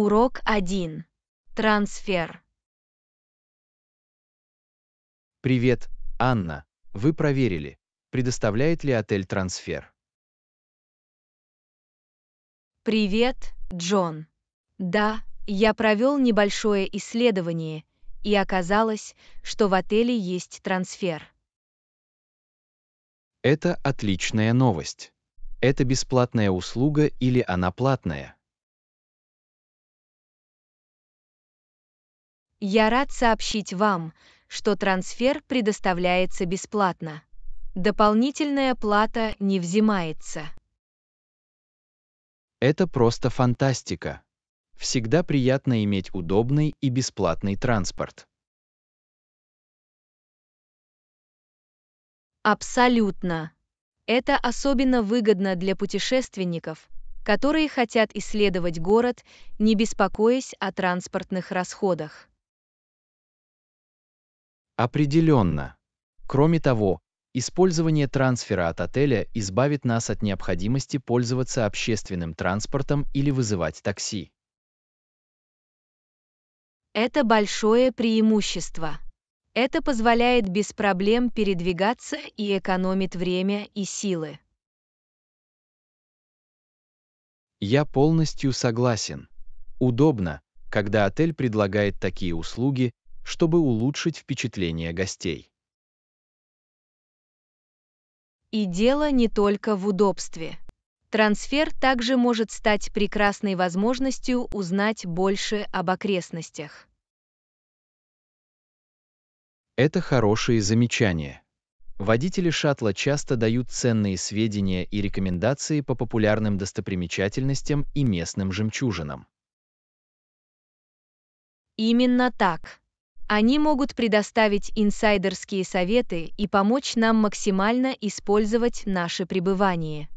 Урок 1. Трансфер. Привет, Анна. Вы проверили, предоставляет ли отель трансфер? Привет, Джон. Да, я провел небольшое исследование, и оказалось, что в отеле есть трансфер. Это отличная новость. Это бесплатная услуга или она платная? Я рад сообщить вам, что трансфер предоставляется бесплатно. Дополнительная плата не взимается. Это просто фантастика. Всегда приятно иметь удобный и бесплатный транспорт. Абсолютно. Это особенно выгодно для путешественников, которые хотят исследовать город, не беспокоясь о транспортных расходах. Определенно. Кроме того, использование трансфера от отеля избавит нас от необходимости пользоваться общественным транспортом или вызывать такси. Это большое преимущество. Это позволяет без проблем передвигаться и экономит время и силы. Я полностью согласен. Удобно, когда отель предлагает такие услуги, чтобы улучшить впечатление гостей. И дело не только в удобстве. Трансфер также может стать прекрасной возможностью узнать больше об окрестностях. Это хорошие замечания. Водители шаттла часто дают ценные сведения и рекомендации по популярным достопримечательностям и местным жемчужинам. Именно так. Они могут предоставить инсайдерские советы и помочь нам максимально использовать наше пребывание.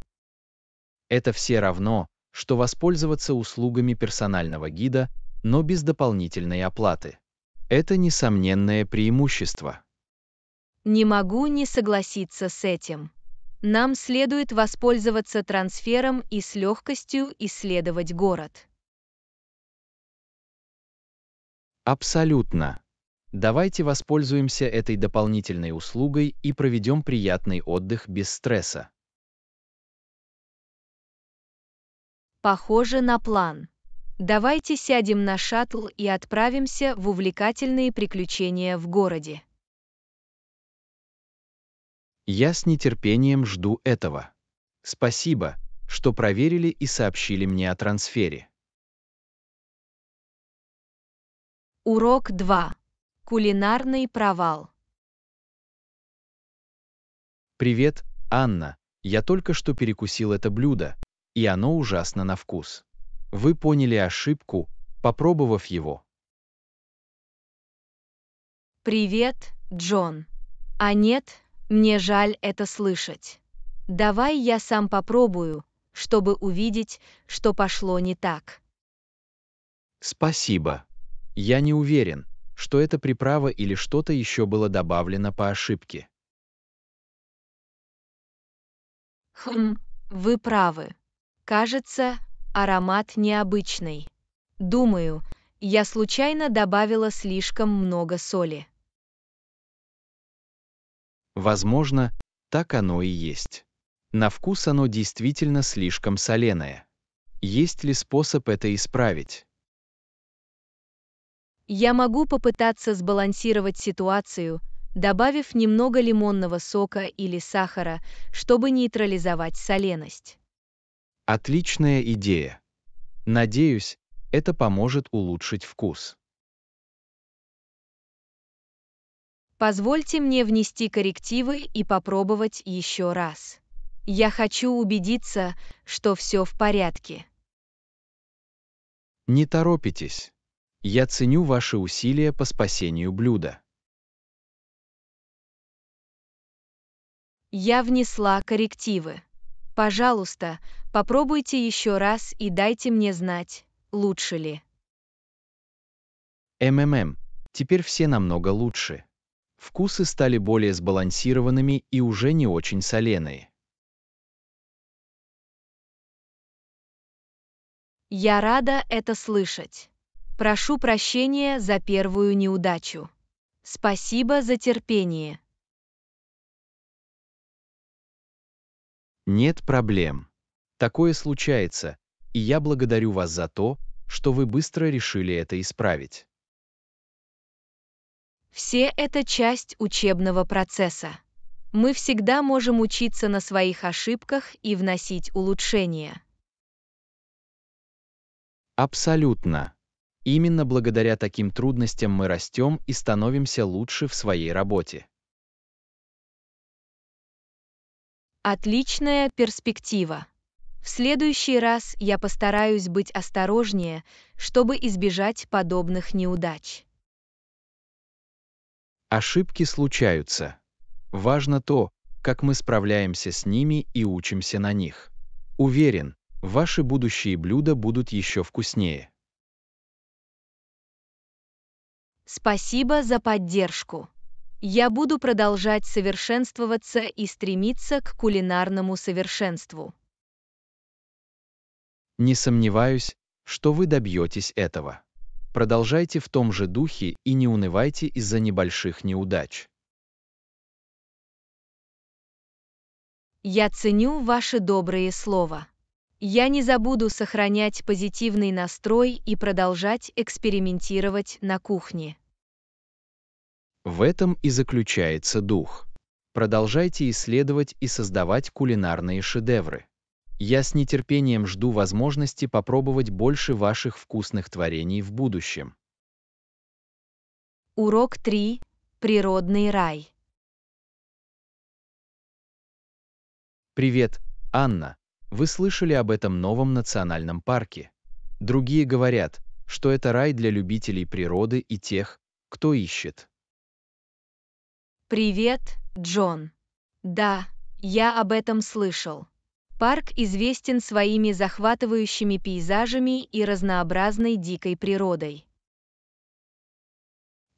Это все равно, что воспользоваться услугами персонального гида, но без дополнительной оплаты. Это несомненное преимущество. Не могу не согласиться с этим. Нам следует воспользоваться трансфером и с легкостью исследовать город. Абсолютно. Давайте воспользуемся этой дополнительной услугой и проведем приятный отдых без стресса. Похоже на план. Давайте сядем на шаттл и отправимся в увлекательные приключения в городе. Я с нетерпением жду этого. Спасибо, что проверили и сообщили мне о трансфере. Урок 2. Кулинарный провал. Привет, Анна. Я только что перекусил это блюдо, и оно ужасно на вкус. Вы поняли ошибку, попробовав его. Привет, Джон. А нет, мне жаль это слышать. Давай я сам попробую, чтобы увидеть, что пошло не так. Спасибо. Я не уверен, что это приправа или что-то еще было добавлено по ошибке. Хм, вы правы. Кажется, аромат необычный. Думаю, я случайно добавила слишком много соли. Возможно, так оно и есть. На вкус оно действительно слишком соленое. Есть ли способ это исправить? Я могу попытаться сбалансировать ситуацию, добавив немного лимонного сока или сахара, чтобы нейтрализовать соленость. Отличная идея. Надеюсь, это поможет улучшить вкус. Позвольте мне внести коррективы и попробовать еще раз. Я хочу убедиться, что все в порядке. Не торопитесь. Я ценю ваши усилия по спасению блюда. Я внесла коррективы. Пожалуйста, попробуйте еще раз и дайте мне знать, лучше ли. МММ. Теперь все намного лучше. Вкусы стали более сбалансированными и уже не очень соленые. Я рада это слышать. Прошу прощения за первую неудачу. Спасибо за терпение. Нет проблем. Такое случается, и я благодарю вас за то, что вы быстро решили это исправить. Все это часть учебного процесса. Мы всегда можем учиться на своих ошибках и вносить улучшения. Абсолютно. Именно благодаря таким трудностям мы растем и становимся лучше в своей работе. Отличная перспектива. В следующий раз я постараюсь быть осторожнее, чтобы избежать подобных неудач. Ошибки случаются. Важно то, как мы справляемся с ними и учимся на них. Уверен, ваши будущие блюда будут еще вкуснее. Спасибо за поддержку. Я буду продолжать совершенствоваться и стремиться к кулинарному совершенству. Не сомневаюсь, что вы добьетесь этого. Продолжайте в том же духе и не унывайте из-за небольших неудач. Я ценю ваши добрые слова. Я не забуду сохранять позитивный настрой и продолжать экспериментировать на кухне. В этом и заключается дух. Продолжайте исследовать и создавать кулинарные шедевры. Я с нетерпением жду возможности попробовать больше ваших вкусных творений в будущем. Урок 3. Природный рай. Привет, Анна. Вы слышали об этом новом национальном парке? Другие говорят, что это рай для любителей природы и тех, кто ищет. Привет, Джон. Да, я об этом слышал. Парк известен своими захватывающими пейзажами и разнообразной дикой природой.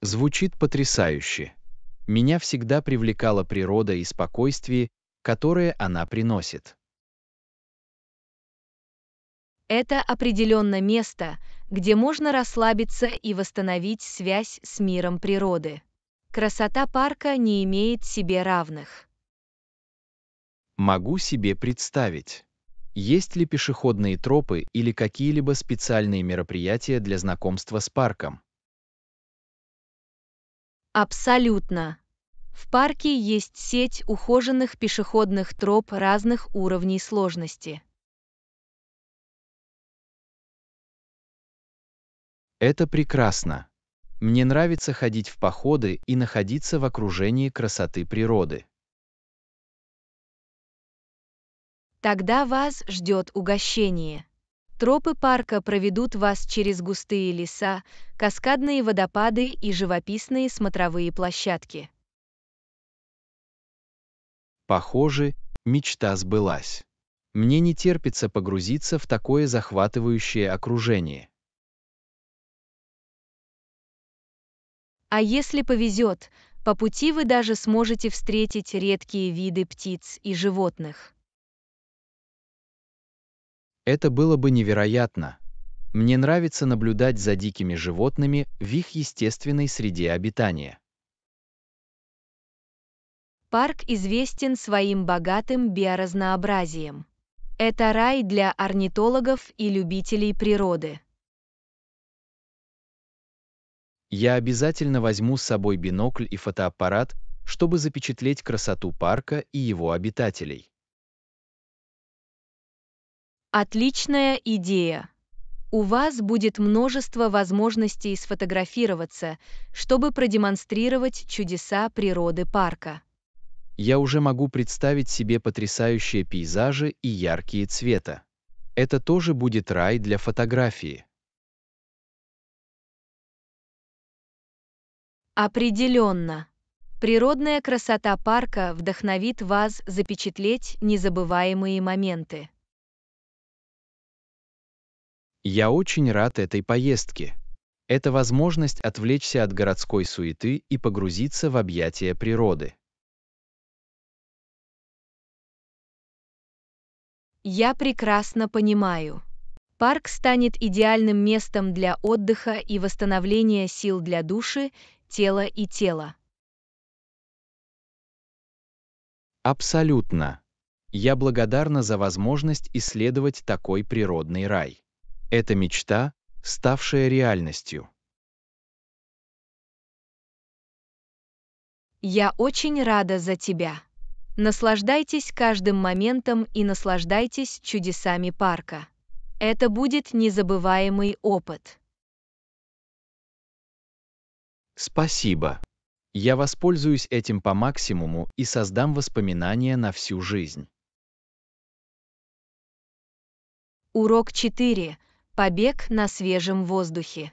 Звучит потрясающе. Меня всегда привлекала природа и спокойствие, которое она приносит. Это определенно место, где можно расслабиться и восстановить связь с миром природы. Красота парка не имеет себе равных. Могу себе представить. Есть ли пешеходные тропы или какие-либо специальные мероприятия для знакомства с парком? Абсолютно. В парке есть сеть ухоженных пешеходных троп разных уровней сложности. Это прекрасно. Мне нравится ходить в походы и находиться в окружении красоты природы. Тогда вас ждет угощение. Тропы парка проведут вас через густые леса, каскадные водопады и живописные смотровые площадки. Похоже, мечта сбылась. Мне не терпится погрузиться в такое захватывающее окружение. А если повезет, по пути вы даже сможете встретить редкие виды птиц и животных. Это было бы невероятно. Мне нравится наблюдать за дикими животными в их естественной среде обитания. Парк известен своим богатым биоразнообразием. Это рай для орнитологов и любителей природы. Я обязательно возьму с собой бинокль и фотоаппарат, чтобы запечатлеть красоту парка и его обитателей. Отличная идея. У вас будет множество возможностей сфотографироваться, чтобы продемонстрировать чудеса природы парка. Я уже могу представить себе потрясающие пейзажи и яркие цвета. Это тоже будет рай для фотографии. Определенно. Природная красота парка вдохновит вас запечатлеть незабываемые моменты. Я очень рад этой поездке. Это возможность отвлечься от городской суеты и погрузиться в объятия природы. Я прекрасно понимаю. Парк станет идеальным местом для отдыха и восстановления сил для души, тела и тела. Абсолютно. Я благодарна за возможность исследовать такой природный рай. Это мечта, ставшая реальностью. Я очень рада за тебя. Наслаждайтесь каждым моментом и наслаждайтесь чудесами парка. Это будет незабываемый опыт. Спасибо. Я воспользуюсь этим по максимуму и создам воспоминания на всю жизнь. Урок 4. Побег на свежем воздухе.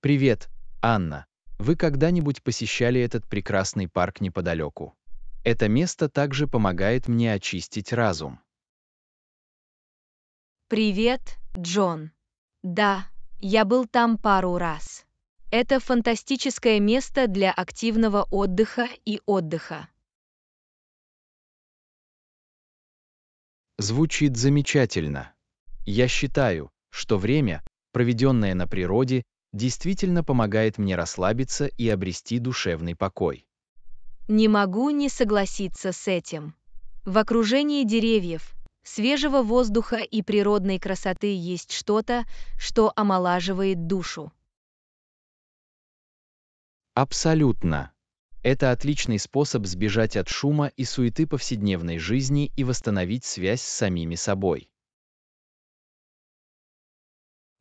Привет, Анна. Вы когда-нибудь посещали этот прекрасный парк неподалеку? Это место также помогает мне очистить разум. Привет, Джон. Да, я был там пару раз. Это фантастическое место для активного отдыха и отдыха. Звучит замечательно. Я считаю, что время, проведенное на природе, действительно помогает мне расслабиться и обрести душевный покой. Не могу не согласиться с этим. В окружении деревьев, свежего воздуха и природной красоты есть что-то, что омолаживает душу. Абсолютно. Это отличный способ сбежать от шума и суеты повседневной жизни и восстановить связь с самими собой.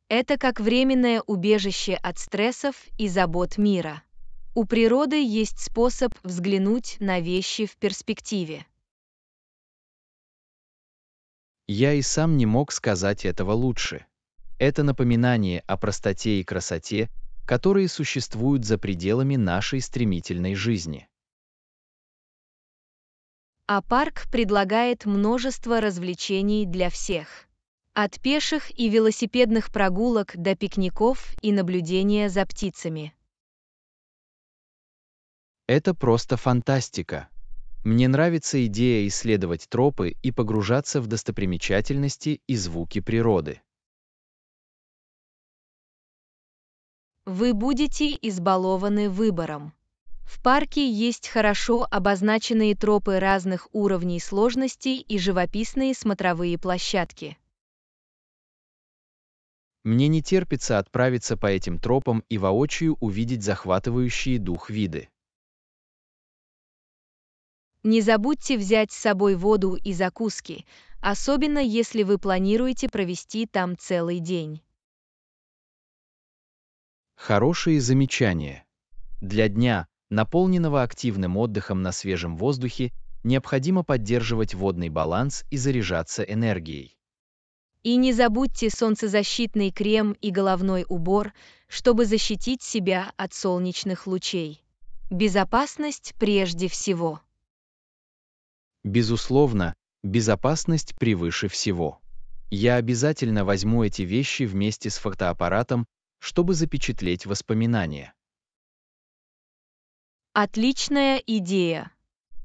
Это как временное убежище от стрессов и забот мира. У природы есть способ взглянуть на вещи в перспективе. Я и сам не мог сказать этого лучше. Это напоминание о простоте и красоте, которые существуют за пределами нашей стремительной жизни. А парк предлагает множество развлечений для всех. От пеших и велосипедных прогулок до пикников и наблюдения за птицами. Это просто фантастика. Мне нравится идея исследовать тропы и погружаться в достопримечательности и звуки природы. Вы будете избалованы выбором. В парке есть хорошо обозначенные тропы разных уровней сложности и живописные смотровые площадки. Мне не терпится отправиться по этим тропам и воочию увидеть захватывающие дух виды. Не забудьте взять с собой воду и закуски, особенно если вы планируете провести там целый день. Хорошие замечания. Для дня, наполненного активным отдыхом на свежем воздухе, необходимо поддерживать водный баланс и заряжаться энергией. И не забудьте солнцезащитный крем и головной убор, чтобы защитить себя от солнечных лучей. Безопасность прежде всего. Безусловно, безопасность превыше всего. Я обязательно возьму эти вещи вместе с фотоаппаратом чтобы запечатлеть воспоминания. Отличная идея!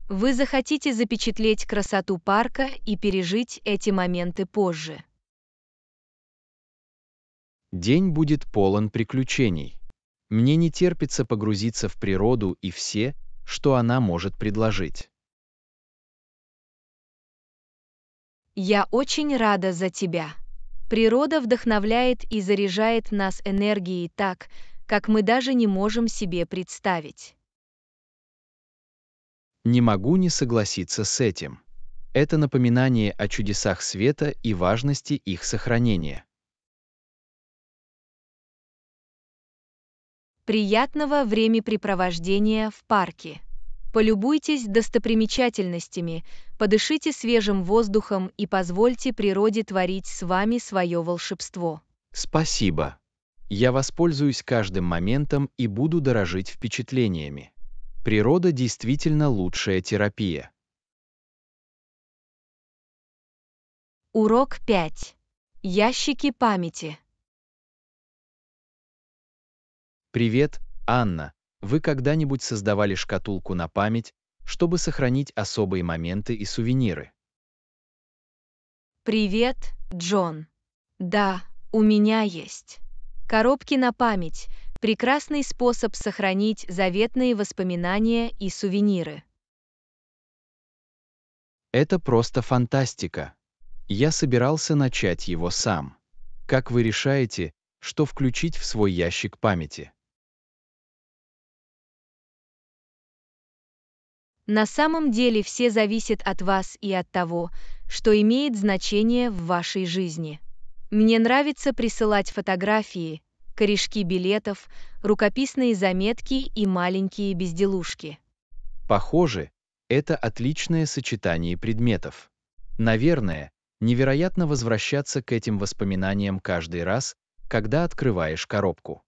Вы захотите запечатлеть красоту парка и пережить эти моменты позже. День будет полон приключений. Мне не терпится погрузиться в природу и все, что она может предложить. Я очень рада за тебя. Природа вдохновляет и заряжает нас энергией так, как мы даже не можем себе представить. Не могу не согласиться с этим. Это напоминание о чудесах света и важности их сохранения. Приятного времяпрепровождения в парке. Полюбуйтесь достопримечательностями, подышите свежим воздухом и позвольте природе творить с вами свое волшебство. Спасибо. Я воспользуюсь каждым моментом и буду дорожить впечатлениями. Природа действительно лучшая терапия. Урок 5. Ящики памяти. Привет, Анна. Вы когда-нибудь создавали шкатулку на память, чтобы сохранить особые моменты и сувениры? Привет, Джон. Да, у меня есть. Коробки на память – прекрасный способ сохранить заветные воспоминания и сувениры. Это просто фантастика. Я собирался начать его сам. Как вы решаете, что включить в свой ящик памяти? На самом деле все зависит от вас и от того, что имеет значение в вашей жизни. Мне нравится присылать фотографии, корешки билетов, рукописные заметки и маленькие безделушки. Похоже, это отличное сочетание предметов. Наверное, невероятно возвращаться к этим воспоминаниям каждый раз, когда открываешь коробку.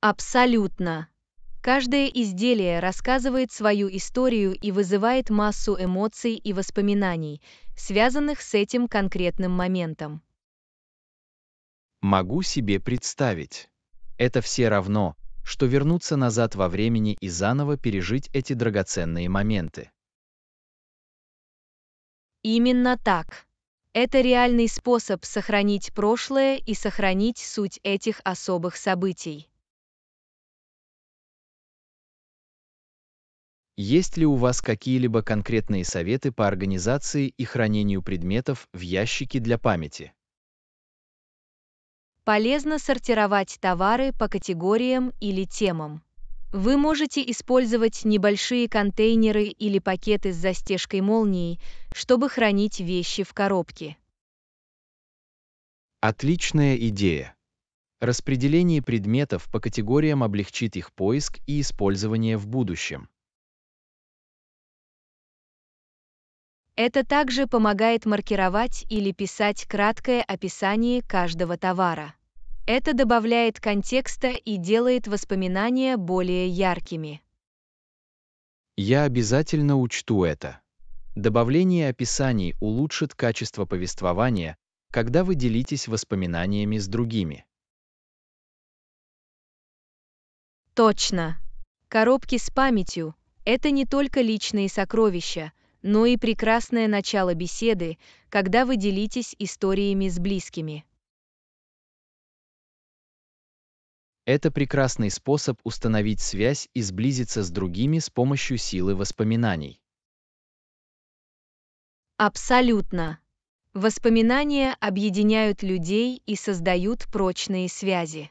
Абсолютно. Каждое изделие рассказывает свою историю и вызывает массу эмоций и воспоминаний, связанных с этим конкретным моментом. Могу себе представить. Это все равно, что вернуться назад во времени и заново пережить эти драгоценные моменты. Именно так. Это реальный способ сохранить прошлое и сохранить суть этих особых событий. Есть ли у вас какие-либо конкретные советы по организации и хранению предметов в ящике для памяти? Полезно сортировать товары по категориям или темам. Вы можете использовать небольшие контейнеры или пакеты с застежкой молнией, чтобы хранить вещи в коробке. Отличная идея. Распределение предметов по категориям облегчит их поиск и использование в будущем. Это также помогает маркировать или писать краткое описание каждого товара. Это добавляет контекста и делает воспоминания более яркими. Я обязательно учту это. Добавление описаний улучшит качество повествования, когда вы делитесь воспоминаниями с другими. Точно. Коробки с памятью – это не только личные сокровища – но и прекрасное начало беседы, когда вы делитесь историями с близкими. Это прекрасный способ установить связь и сблизиться с другими с помощью силы воспоминаний. Абсолютно. Воспоминания объединяют людей и создают прочные связи.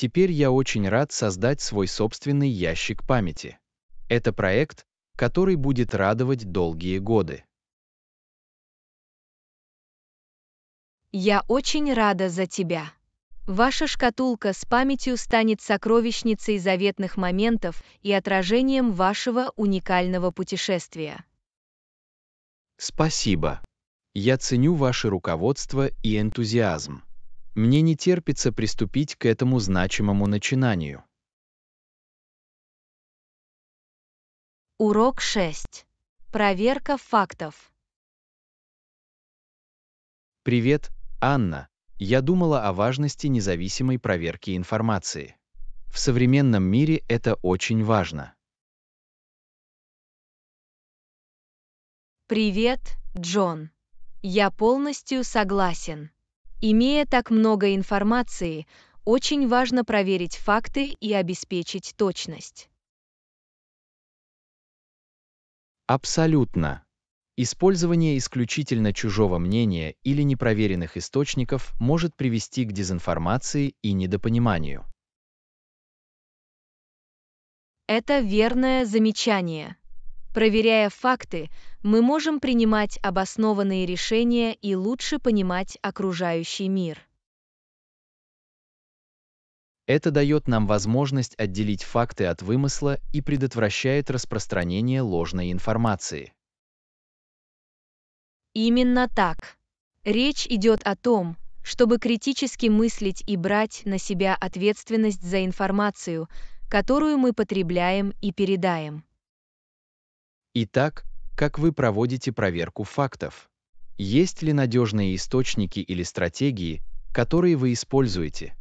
Теперь я очень рад создать свой собственный ящик памяти. Это проект, который будет радовать долгие годы. Я очень рада за тебя. Ваша шкатулка с памятью станет сокровищницей заветных моментов и отражением вашего уникального путешествия. Спасибо. Я ценю ваше руководство и энтузиазм. Мне не терпится приступить к этому значимому начинанию. Урок 6. Проверка фактов. Привет, Анна. Я думала о важности независимой проверки информации. В современном мире это очень важно. Привет, Джон. Я полностью согласен. Имея так много информации, очень важно проверить факты и обеспечить точность. Абсолютно. Использование исключительно чужого мнения или непроверенных источников может привести к дезинформации и недопониманию. Это верное замечание. Проверяя факты, мы можем принимать обоснованные решения и лучше понимать окружающий мир. Это дает нам возможность отделить факты от вымысла и предотвращает распространение ложной информации. Именно так. Речь идет о том, чтобы критически мыслить и брать на себя ответственность за информацию, которую мы потребляем и передаем. Итак, как вы проводите проверку фактов? Есть ли надежные источники или стратегии, которые вы используете?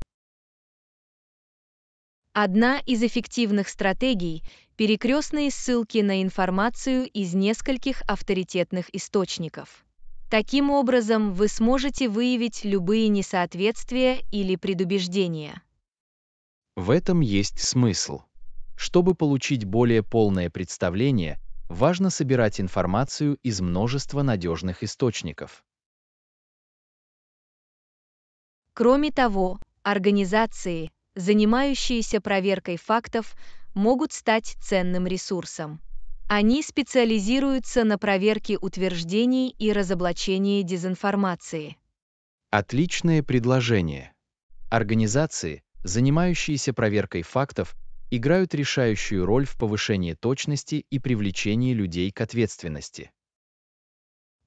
Одна из эффективных стратегий – перекрестные ссылки на информацию из нескольких авторитетных источников. Таким образом, вы сможете выявить любые несоответствия или предубеждения. В этом есть смысл. Чтобы получить более полное представление, важно собирать информацию из множества надежных источников. Кроме того, организации, занимающиеся проверкой фактов, могут стать ценным ресурсом. Они специализируются на проверке утверждений и разоблачении дезинформации. Отличное предложение. Организации, занимающиеся проверкой фактов, играют решающую роль в повышении точности и привлечении людей к ответственности.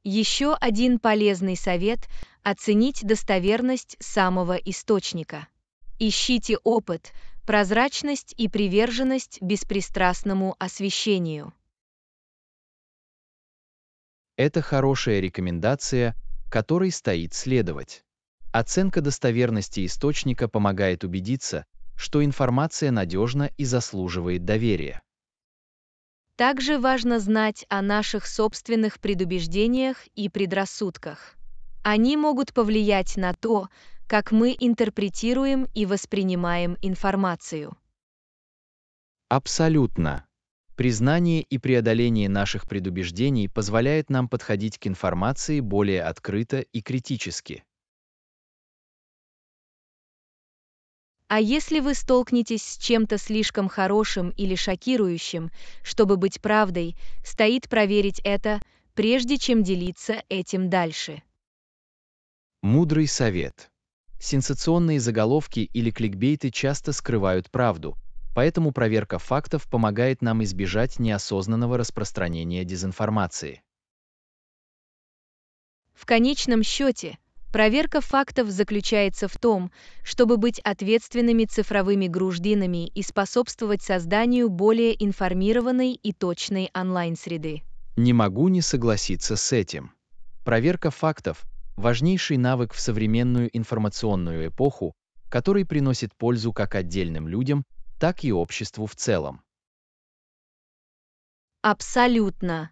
Еще один полезный совет – оценить достоверность самого источника. Ищите опыт, прозрачность и приверженность беспристрастному освещению. Это хорошая рекомендация, которой стоит следовать. Оценка достоверности источника помогает убедиться, что информация надежна и заслуживает доверия. Также важно знать о наших собственных предубеждениях и предрассудках. Они могут повлиять на то, как мы интерпретируем и воспринимаем информацию. Абсолютно. Признание и преодоление наших предубеждений позволяет нам подходить к информации более открыто и критически. А если вы столкнетесь с чем-то слишком хорошим или шокирующим, чтобы быть правдой, стоит проверить это, прежде чем делиться этим дальше. Мудрый совет. Сенсационные заголовки или кликбейты часто скрывают правду, поэтому проверка фактов помогает нам избежать неосознанного распространения дезинформации. В конечном счете, Проверка фактов заключается в том, чтобы быть ответственными цифровыми груждинами и способствовать созданию более информированной и точной онлайн-среды. Не могу не согласиться с этим. Проверка фактов – важнейший навык в современную информационную эпоху, который приносит пользу как отдельным людям, так и обществу в целом. Абсолютно.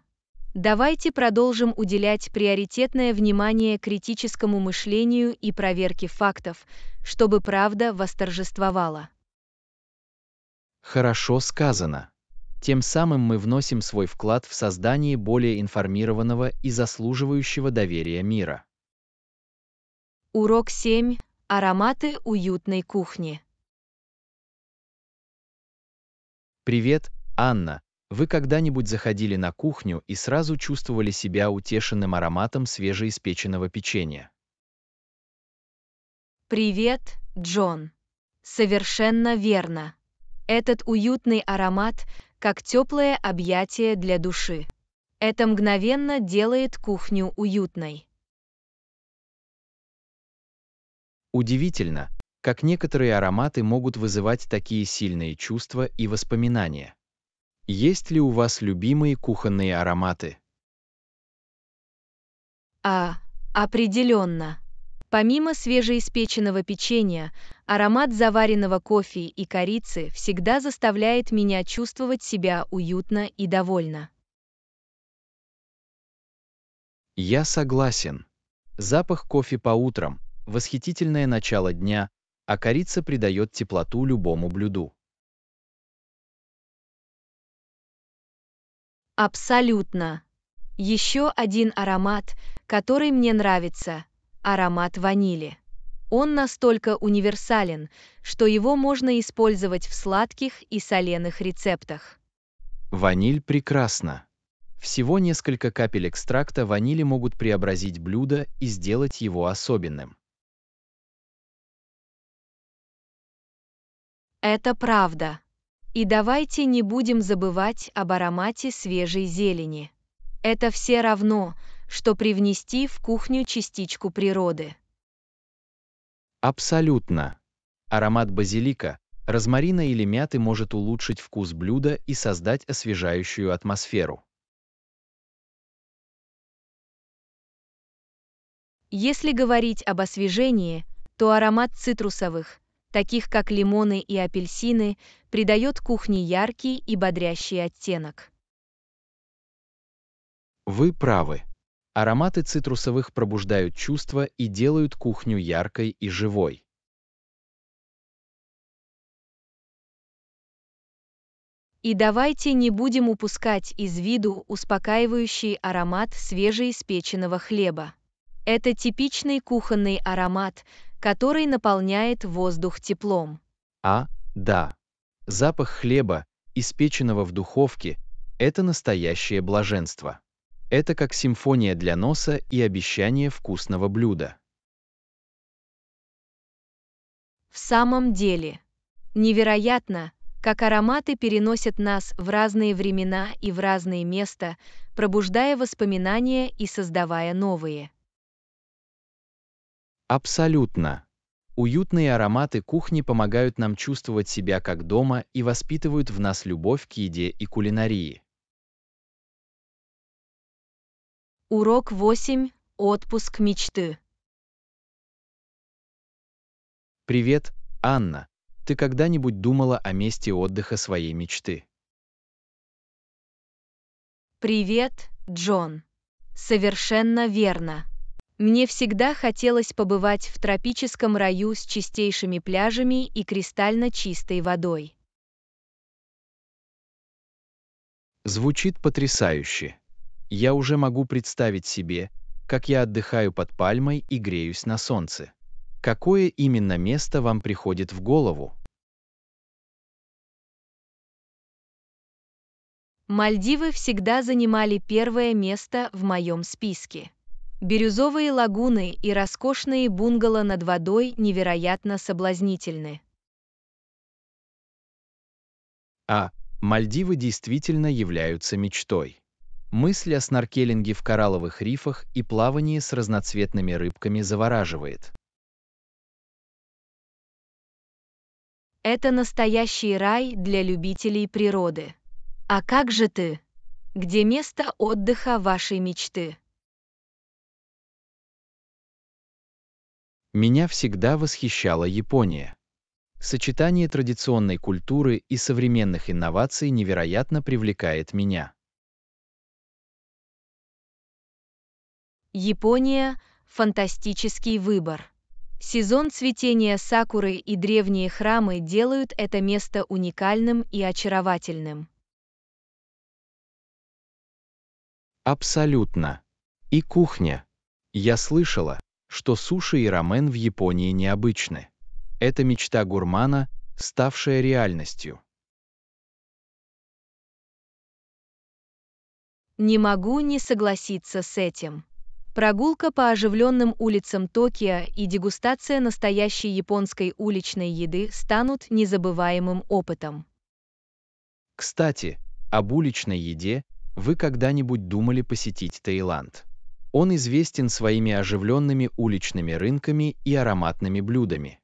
Давайте продолжим уделять приоритетное внимание критическому мышлению и проверке фактов, чтобы правда восторжествовала. Хорошо сказано. Тем самым мы вносим свой вклад в создание более информированного и заслуживающего доверия мира. Урок 7. Ароматы уютной кухни. Привет, Анна. Вы когда-нибудь заходили на кухню и сразу чувствовали себя утешенным ароматом свежеиспеченного печенья? Привет, Джон. Совершенно верно. Этот уютный аромат, как теплое объятие для души. Это мгновенно делает кухню уютной. Удивительно, как некоторые ароматы могут вызывать такие сильные чувства и воспоминания. Есть ли у вас любимые кухонные ароматы? А, определенно. Помимо свежеиспеченного печенья, аромат заваренного кофе и корицы всегда заставляет меня чувствовать себя уютно и довольно. Я согласен. Запах кофе по утрам – восхитительное начало дня, а корица придает теплоту любому блюду. Абсолютно. Еще один аромат, который мне нравится – аромат ванили. Он настолько универсален, что его можно использовать в сладких и соленых рецептах. Ваниль прекрасна. Всего несколько капель экстракта ванили могут преобразить блюдо и сделать его особенным. Это правда. И давайте не будем забывать об аромате свежей зелени. Это все равно, что привнести в кухню частичку природы. Абсолютно. Аромат базилика, розмарина или мяты может улучшить вкус блюда и создать освежающую атмосферу. Если говорить об освежении, то аромат цитрусовых, таких как лимоны и апельсины, придает кухне яркий и бодрящий оттенок. Вы правы. Ароматы цитрусовых пробуждают чувства и делают кухню яркой и живой. И давайте не будем упускать из виду успокаивающий аромат свежеиспеченного хлеба. Это типичный кухонный аромат, который наполняет воздух теплом. А, да. Запах хлеба, испеченного в духовке, это настоящее блаженство. Это как симфония для носа и обещание вкусного блюда. В самом деле, невероятно, как ароматы переносят нас в разные времена и в разные места, пробуждая воспоминания и создавая новые. Абсолютно. Уютные ароматы кухни помогают нам чувствовать себя как дома и воспитывают в нас любовь к еде и кулинарии. Урок 8. Отпуск мечты. Привет, Анна. Ты когда-нибудь думала о месте отдыха своей мечты? Привет, Джон. Совершенно верно. Мне всегда хотелось побывать в тропическом раю с чистейшими пляжами и кристально чистой водой. Звучит потрясающе. Я уже могу представить себе, как я отдыхаю под пальмой и греюсь на солнце. Какое именно место вам приходит в голову? Мальдивы всегда занимали первое место в моем списке. Бирюзовые лагуны и роскошные бунгало над водой невероятно соблазнительны. А, Мальдивы действительно являются мечтой. Мысль о снаркелинге в коралловых рифах и плавании с разноцветными рыбками завораживает. Это настоящий рай для любителей природы. А как же ты? Где место отдыха вашей мечты? Меня всегда восхищала Япония. Сочетание традиционной культуры и современных инноваций невероятно привлекает меня. Япония – фантастический выбор. Сезон цветения сакуры и древние храмы делают это место уникальным и очаровательным. Абсолютно. И кухня. Я слышала, что суши и рамен в Японии необычны. Это мечта гурмана, ставшая реальностью. Не могу не согласиться с этим. Прогулка по оживленным улицам Токио и дегустация настоящей японской уличной еды станут незабываемым опытом. Кстати, об уличной еде вы когда-нибудь думали посетить Таиланд? Он известен своими оживленными уличными рынками и ароматными блюдами.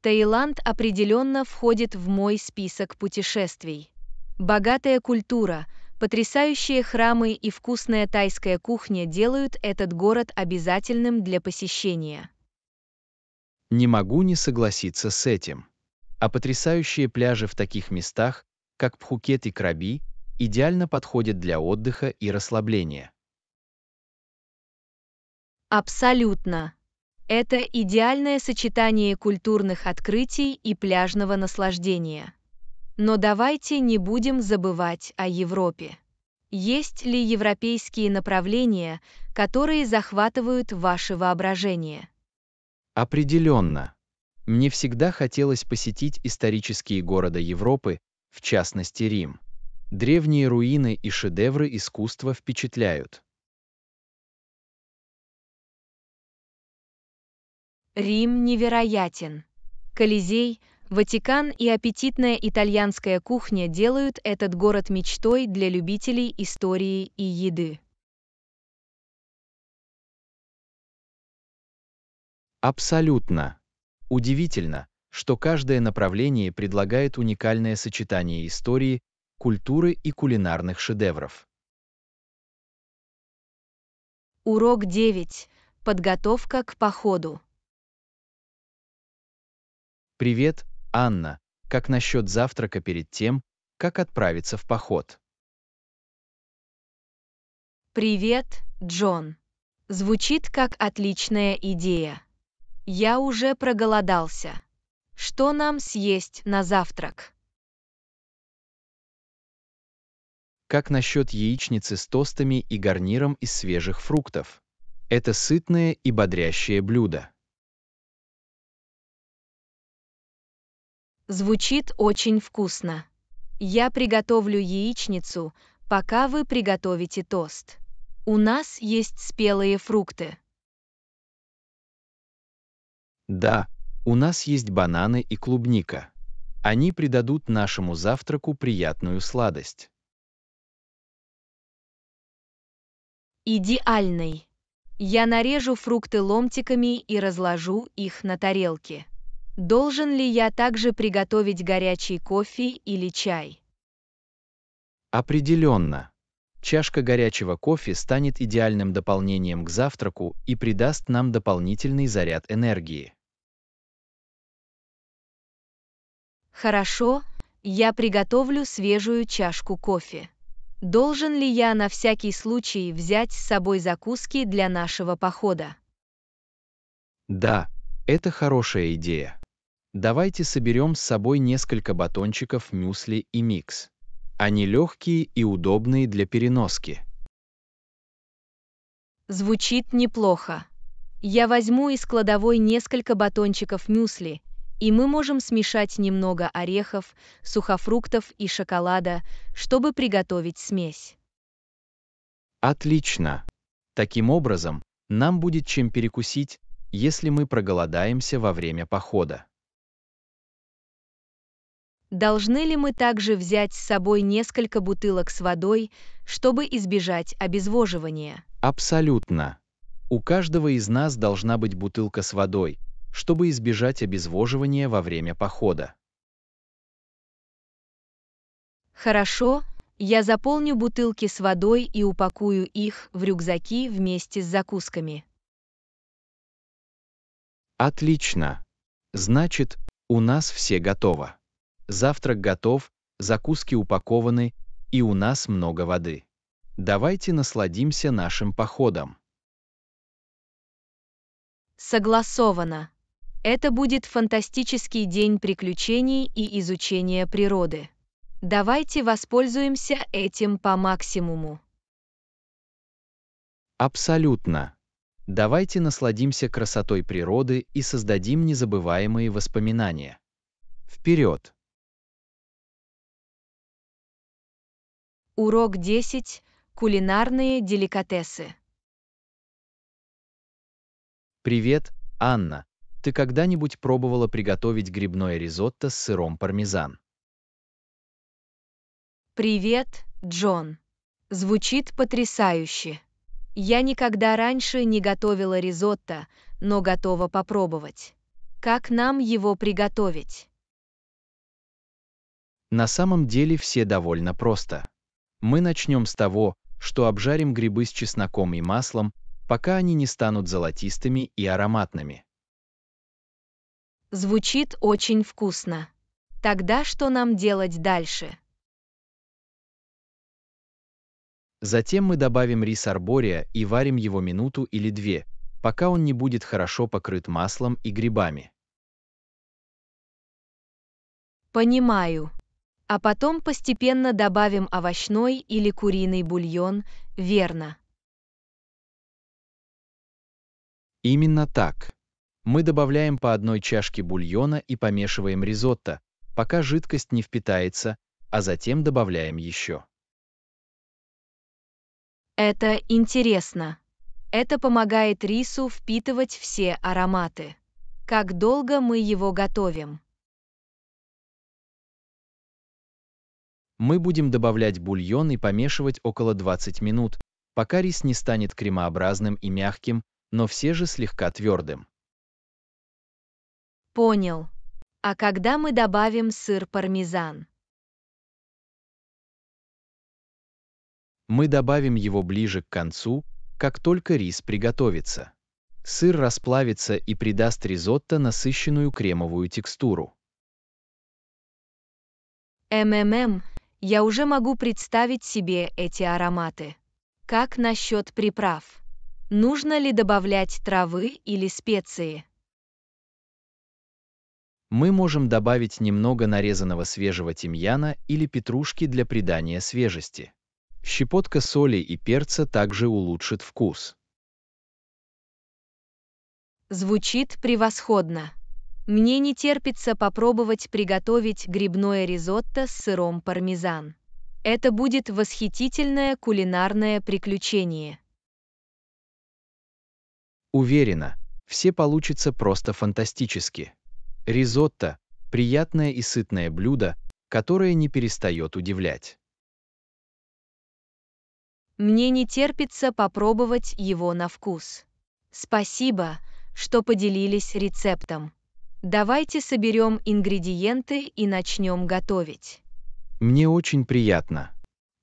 Таиланд определенно входит в мой список путешествий. Богатая культура, Потрясающие храмы и вкусная тайская кухня делают этот город обязательным для посещения. Не могу не согласиться с этим. А потрясающие пляжи в таких местах, как Пхукет и Краби, идеально подходят для отдыха и расслабления. Абсолютно. Это идеальное сочетание культурных открытий и пляжного наслаждения. Но давайте не будем забывать о Европе. Есть ли европейские направления, которые захватывают ваше воображение? Определенно. Мне всегда хотелось посетить исторические города Европы, в частности Рим. Древние руины и шедевры искусства впечатляют. Рим невероятен. Колизей – Ватикан и аппетитная итальянская кухня делают этот город мечтой для любителей истории и еды. Абсолютно. Удивительно, что каждое направление предлагает уникальное сочетание истории, культуры и кулинарных шедевров. Урок 9. Подготовка к походу. Привет, Анна. Как насчет завтрака перед тем, как отправиться в поход? Привет, Джон. Звучит как отличная идея. Я уже проголодался. Что нам съесть на завтрак? Как насчет яичницы с тостами и гарниром из свежих фруктов? Это сытное и бодрящее блюдо. Звучит очень вкусно. Я приготовлю яичницу, пока вы приготовите тост. У нас есть спелые фрукты. Да, у нас есть бананы и клубника. Они придадут нашему завтраку приятную сладость. Идеальный. Я нарежу фрукты ломтиками и разложу их на тарелке. Должен ли я также приготовить горячий кофе или чай? Определенно. Чашка горячего кофе станет идеальным дополнением к завтраку и придаст нам дополнительный заряд энергии. Хорошо, я приготовлю свежую чашку кофе. Должен ли я на всякий случай взять с собой закуски для нашего похода? Да, это хорошая идея. Давайте соберем с собой несколько батончиков мюсли и микс. Они легкие и удобные для переноски. Звучит неплохо. Я возьму из кладовой несколько батончиков мюсли, и мы можем смешать немного орехов, сухофруктов и шоколада, чтобы приготовить смесь. Отлично. Таким образом, нам будет чем перекусить, если мы проголодаемся во время похода. Должны ли мы также взять с собой несколько бутылок с водой, чтобы избежать обезвоживания? Абсолютно. У каждого из нас должна быть бутылка с водой, чтобы избежать обезвоживания во время похода. Хорошо, я заполню бутылки с водой и упакую их в рюкзаки вместе с закусками. Отлично. Значит, у нас все готово. Завтрак готов, закуски упакованы, и у нас много воды. Давайте насладимся нашим походом. Согласовано. Это будет фантастический день приключений и изучения природы. Давайте воспользуемся этим по максимуму. Абсолютно. Давайте насладимся красотой природы и создадим незабываемые воспоминания. Вперед! Урок 10. Кулинарные деликатесы. Привет, Анна. Ты когда-нибудь пробовала приготовить грибное ризотто с сыром пармезан? Привет, Джон. Звучит потрясающе. Я никогда раньше не готовила ризотто, но готова попробовать. Как нам его приготовить? На самом деле все довольно просто. Мы начнем с того, что обжарим грибы с чесноком и маслом, пока они не станут золотистыми и ароматными. Звучит очень вкусно. Тогда что нам делать дальше? Затем мы добавим рис арбория и варим его минуту или две, пока он не будет хорошо покрыт маслом и грибами. Понимаю а потом постепенно добавим овощной или куриный бульон, верно? Именно так. Мы добавляем по одной чашке бульона и помешиваем ризотто, пока жидкость не впитается, а затем добавляем еще. Это интересно. Это помогает рису впитывать все ароматы. Как долго мы его готовим? Мы будем добавлять бульон и помешивать около 20 минут, пока рис не станет кремообразным и мягким, но все же слегка твердым. Понял. А когда мы добавим сыр пармезан? Мы добавим его ближе к концу, как только рис приготовится. Сыр расплавится и придаст ризотто насыщенную кремовую текстуру. МММ, я уже могу представить себе эти ароматы. Как насчет приправ? Нужно ли добавлять травы или специи? Мы можем добавить немного нарезанного свежего тимьяна или петрушки для придания свежести. Щепотка соли и перца также улучшит вкус. Звучит превосходно. Мне не терпится попробовать приготовить грибное ризотто с сыром пармезан. Это будет восхитительное кулинарное приключение. Уверена, все получится просто фантастически. Ризотто – приятное и сытное блюдо, которое не перестает удивлять. Мне не терпится попробовать его на вкус. Спасибо, что поделились рецептом. Давайте соберем ингредиенты и начнем готовить. Мне очень приятно.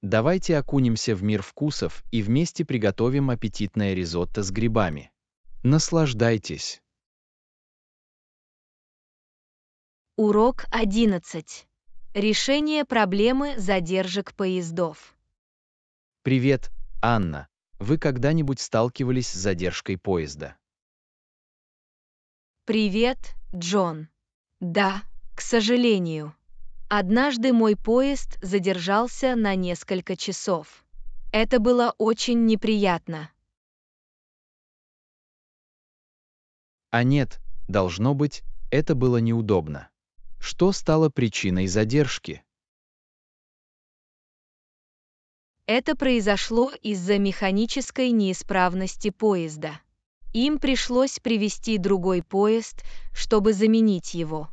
Давайте окунемся в мир вкусов и вместе приготовим аппетитное ризотто с грибами. Наслаждайтесь. Урок 11. Решение проблемы задержек поездов. Привет, Анна. Вы когда-нибудь сталкивались с задержкой поезда? Привет, Джон. Да, к сожалению. Однажды мой поезд задержался на несколько часов. Это было очень неприятно. А нет, должно быть, это было неудобно. Что стало причиной задержки? Это произошло из-за механической неисправности поезда. Им пришлось привести другой поезд, чтобы заменить его.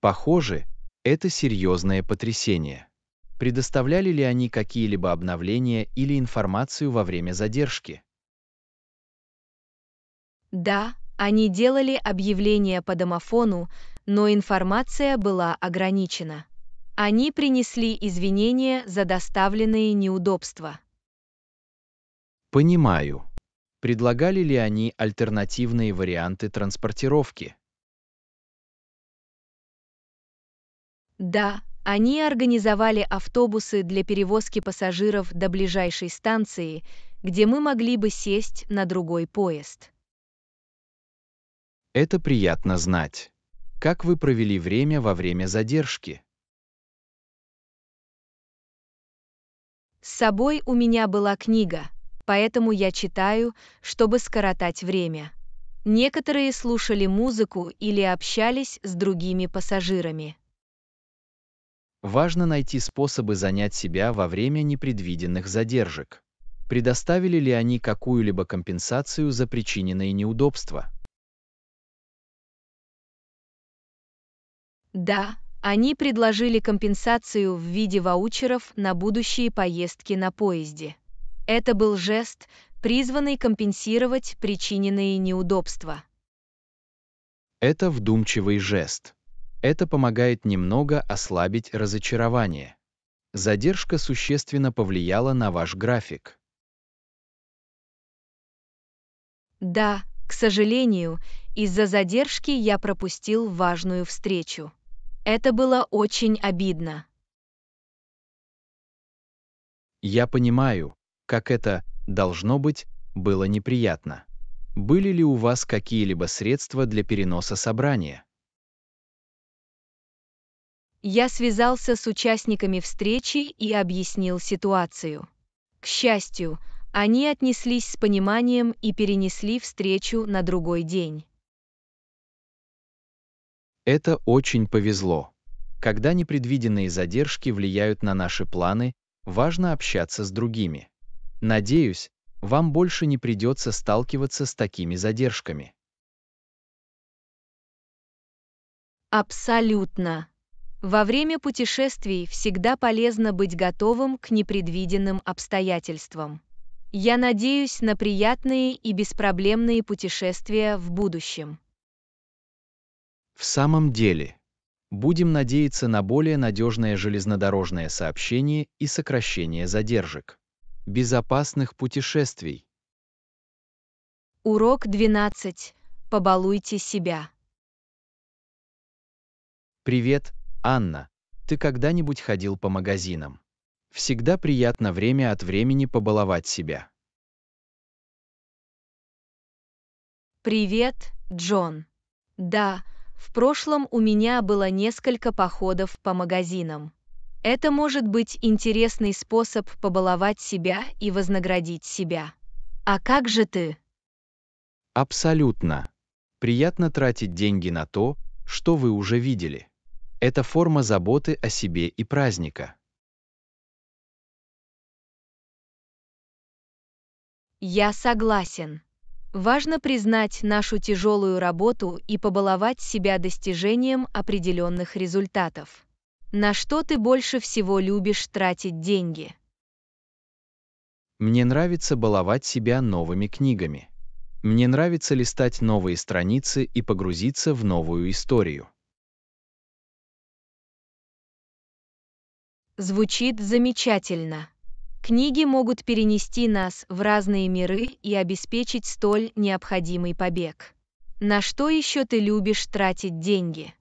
Похоже, это серьезное потрясение. Предоставляли ли они какие-либо обновления или информацию во время задержки? Да, они делали объявления по домофону, но информация была ограничена. Они принесли извинения за доставленные неудобства. Понимаю. Предлагали ли они альтернативные варианты транспортировки? Да, они организовали автобусы для перевозки пассажиров до ближайшей станции, где мы могли бы сесть на другой поезд. Это приятно знать. Как вы провели время во время задержки? С собой у меня была книга, поэтому я читаю, чтобы скоротать время. Некоторые слушали музыку или общались с другими пассажирами. Важно найти способы занять себя во время непредвиденных задержек. Предоставили ли они какую-либо компенсацию за причиненные неудобства? Да, они предложили компенсацию в виде ваучеров на будущие поездки на поезде. Это был жест, призванный компенсировать причиненные неудобства. Это вдумчивый жест. Это помогает немного ослабить разочарование. Задержка существенно повлияла на ваш график. Да, к сожалению, из-за задержки я пропустил важную встречу. Это было очень обидно. Я понимаю, как это, должно быть, было неприятно. Были ли у вас какие-либо средства для переноса собрания? Я связался с участниками встречи и объяснил ситуацию. К счастью, они отнеслись с пониманием и перенесли встречу на другой день. Это очень повезло. Когда непредвиденные задержки влияют на наши планы, важно общаться с другими. Надеюсь, вам больше не придется сталкиваться с такими задержками. Абсолютно. Во время путешествий всегда полезно быть готовым к непредвиденным обстоятельствам. Я надеюсь на приятные и беспроблемные путешествия в будущем. В самом деле, будем надеяться на более надежное железнодорожное сообщение и сокращение задержек. Безопасных путешествий. Урок 12. Побалуйте себя. Привет, Анна, ты когда-нибудь ходил по магазинам? Всегда приятно время от времени побаловать себя. Привет, Джон. Да, в прошлом у меня было несколько походов по магазинам. Это может быть интересный способ побаловать себя и вознаградить себя. А как же ты? Абсолютно. Приятно тратить деньги на то, что вы уже видели. Это форма заботы о себе и праздника. Я согласен. Важно признать нашу тяжелую работу и побаловать себя достижением определенных результатов. На что ты больше всего любишь тратить деньги? Мне нравится баловать себя новыми книгами. Мне нравится листать новые страницы и погрузиться в новую историю. Звучит замечательно. Книги могут перенести нас в разные миры и обеспечить столь необходимый побег. На что еще ты любишь тратить деньги?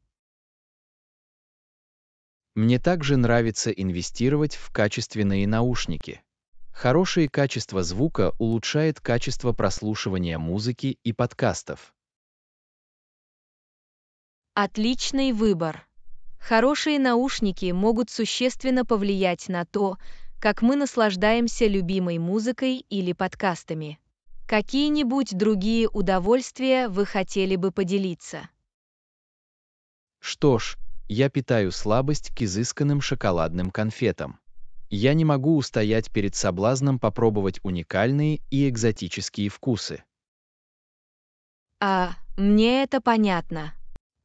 Мне также нравится инвестировать в качественные наушники. Хорошее качество звука улучшает качество прослушивания музыки и подкастов. Отличный выбор. Хорошие наушники могут существенно повлиять на то, как мы наслаждаемся любимой музыкой или подкастами. Какие-нибудь другие удовольствия вы хотели бы поделиться? Что ж, я питаю слабость к изысканным шоколадным конфетам. Я не могу устоять перед соблазном попробовать уникальные и экзотические вкусы. А, мне это понятно.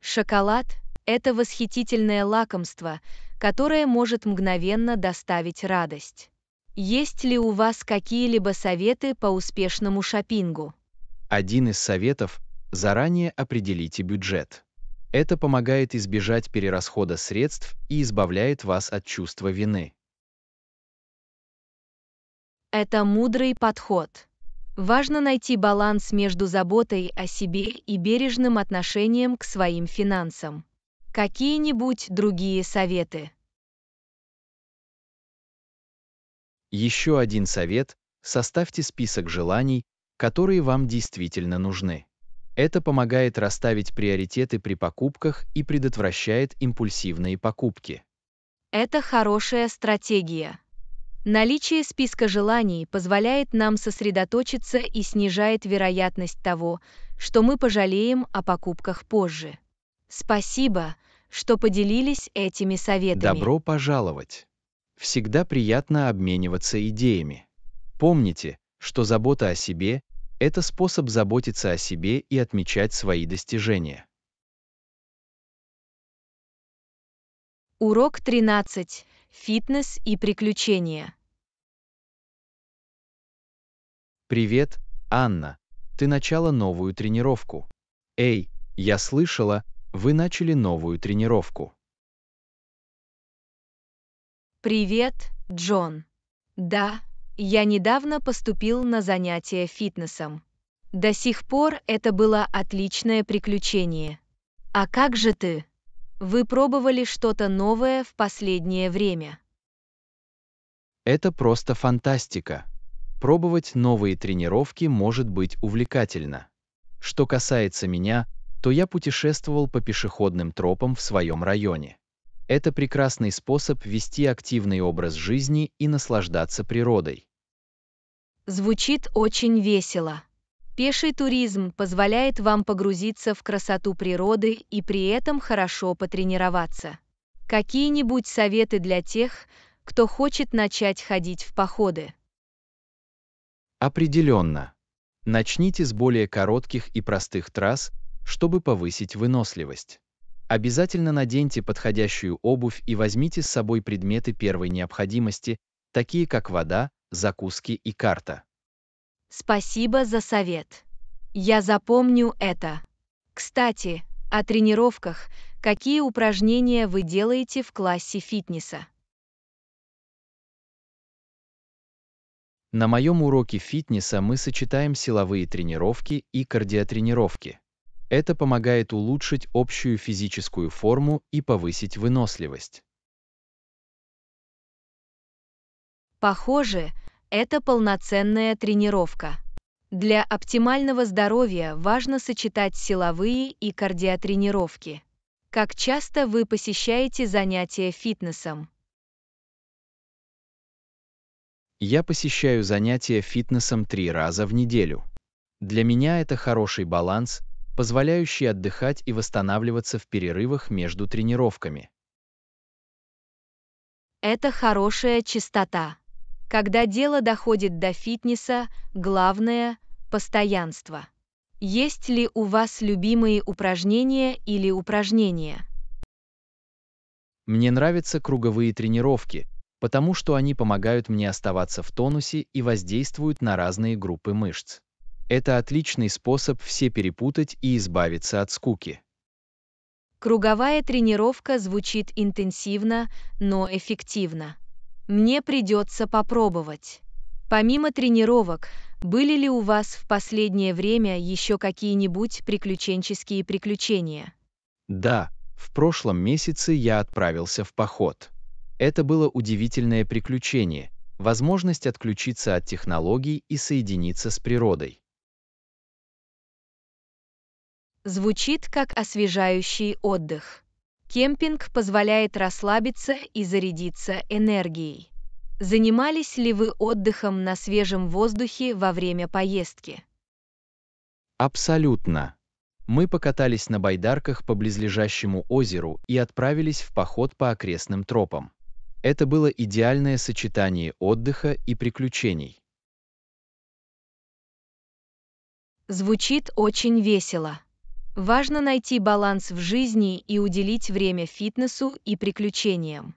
Шоколад – это восхитительное лакомство, которое может мгновенно доставить радость. Есть ли у вас какие-либо советы по успешному шопингу? Один из советов – заранее определите бюджет. Это помогает избежать перерасхода средств и избавляет вас от чувства вины. Это мудрый подход. Важно найти баланс между заботой о себе и бережным отношением к своим финансам. Какие-нибудь другие советы? Еще один совет – составьте список желаний, которые вам действительно нужны. Это помогает расставить приоритеты при покупках и предотвращает импульсивные покупки. Это хорошая стратегия. Наличие списка желаний позволяет нам сосредоточиться и снижает вероятность того, что мы пожалеем о покупках позже. Спасибо, что поделились этими советами. Добро пожаловать! Всегда приятно обмениваться идеями. Помните, что забота о себе – это способ заботиться о себе и отмечать свои достижения. Урок 13. Фитнес и приключения. Привет, Анна. Ты начала новую тренировку. Эй, я слышала, вы начали новую тренировку. Привет, Джон. Да, я недавно поступил на занятия фитнесом. До сих пор это было отличное приключение. А как же ты? Вы пробовали что-то новое в последнее время? Это просто фантастика. Пробовать новые тренировки может быть увлекательно. Что касается меня, то я путешествовал по пешеходным тропам в своем районе. Это прекрасный способ вести активный образ жизни и наслаждаться природой. Звучит очень весело. Пеший туризм позволяет вам погрузиться в красоту природы и при этом хорошо потренироваться. Какие-нибудь советы для тех, кто хочет начать ходить в походы? Определенно. Начните с более коротких и простых трасс, чтобы повысить выносливость. Обязательно наденьте подходящую обувь и возьмите с собой предметы первой необходимости, такие как вода, закуски и карта. Спасибо за совет. Я запомню это. Кстати, о тренировках. Какие упражнения вы делаете в классе фитнеса? На моем уроке фитнеса мы сочетаем силовые тренировки и кардиотренировки. Это помогает улучшить общую физическую форму и повысить выносливость. Похоже, это полноценная тренировка. Для оптимального здоровья важно сочетать силовые и кардиотренировки. Как часто вы посещаете занятия фитнесом? Я посещаю занятия фитнесом три раза в неделю. Для меня это хороший баланс, позволяющий отдыхать и восстанавливаться в перерывах между тренировками. Это хорошая чистота. Когда дело доходит до фитнеса, главное – постоянство. Есть ли у вас любимые упражнения или упражнения? Мне нравятся круговые тренировки, потому что они помогают мне оставаться в тонусе и воздействуют на разные группы мышц. Это отличный способ все перепутать и избавиться от скуки. Круговая тренировка звучит интенсивно, но эффективно. Мне придется попробовать. Помимо тренировок, были ли у вас в последнее время еще какие-нибудь приключенческие приключения? Да, в прошлом месяце я отправился в поход. Это было удивительное приключение, возможность отключиться от технологий и соединиться с природой. Звучит как освежающий отдых. Кемпинг позволяет расслабиться и зарядиться энергией. Занимались ли вы отдыхом на свежем воздухе во время поездки? Абсолютно. Мы покатались на байдарках по близлежащему озеру и отправились в поход по окрестным тропам. Это было идеальное сочетание отдыха и приключений. Звучит очень весело. Важно найти баланс в жизни и уделить время фитнесу и приключениям.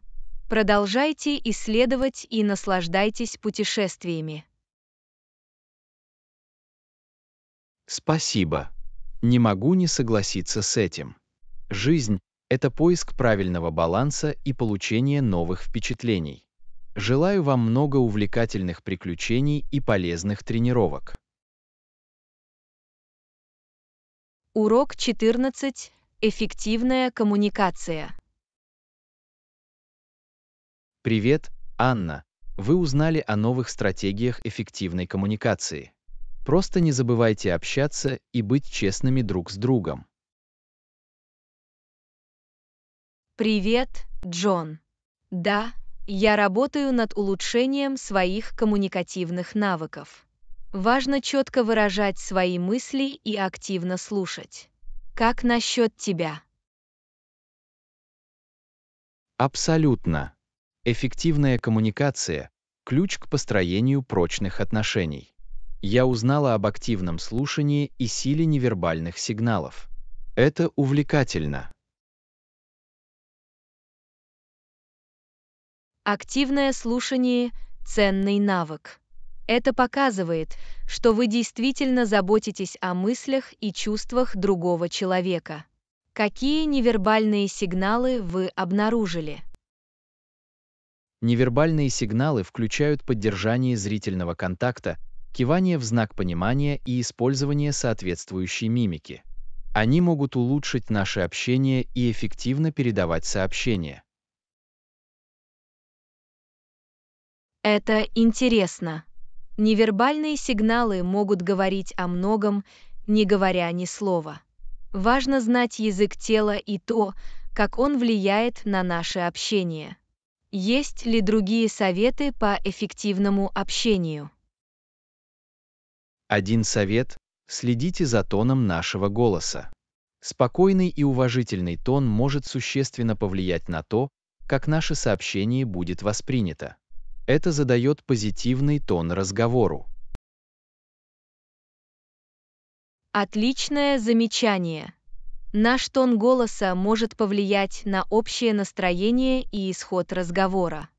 Продолжайте исследовать и наслаждайтесь путешествиями. Спасибо. Не могу не согласиться с этим. Жизнь это поиск правильного баланса и получение новых впечатлений. Желаю вам много увлекательных приключений и полезных тренировок. Урок 14. Эффективная коммуникация. Привет, Анна. Вы узнали о новых стратегиях эффективной коммуникации. Просто не забывайте общаться и быть честными друг с другом. Привет, Джон. Да, я работаю над улучшением своих коммуникативных навыков. Важно четко выражать свои мысли и активно слушать. Как насчет тебя? Абсолютно. Эффективная коммуникация – ключ к построению прочных отношений. Я узнала об активном слушании и силе невербальных сигналов. Это увлекательно. Активное слушание – ценный навык. Это показывает, что вы действительно заботитесь о мыслях и чувствах другого человека. Какие невербальные сигналы вы обнаружили? Невербальные сигналы включают поддержание зрительного контакта, кивание в знак понимания и использование соответствующей мимики. Они могут улучшить наше общение и эффективно передавать сообщения. Это интересно. Невербальные сигналы могут говорить о многом, не говоря ни слова. Важно знать язык тела и то, как он влияет на наше общение. Есть ли другие советы по эффективному общению? Один совет – следите за тоном нашего голоса. Спокойный и уважительный тон может существенно повлиять на то, как наше сообщение будет воспринято. Это задает позитивный тон разговору. Отличное замечание. Наш тон голоса может повлиять на общее настроение и исход разговора.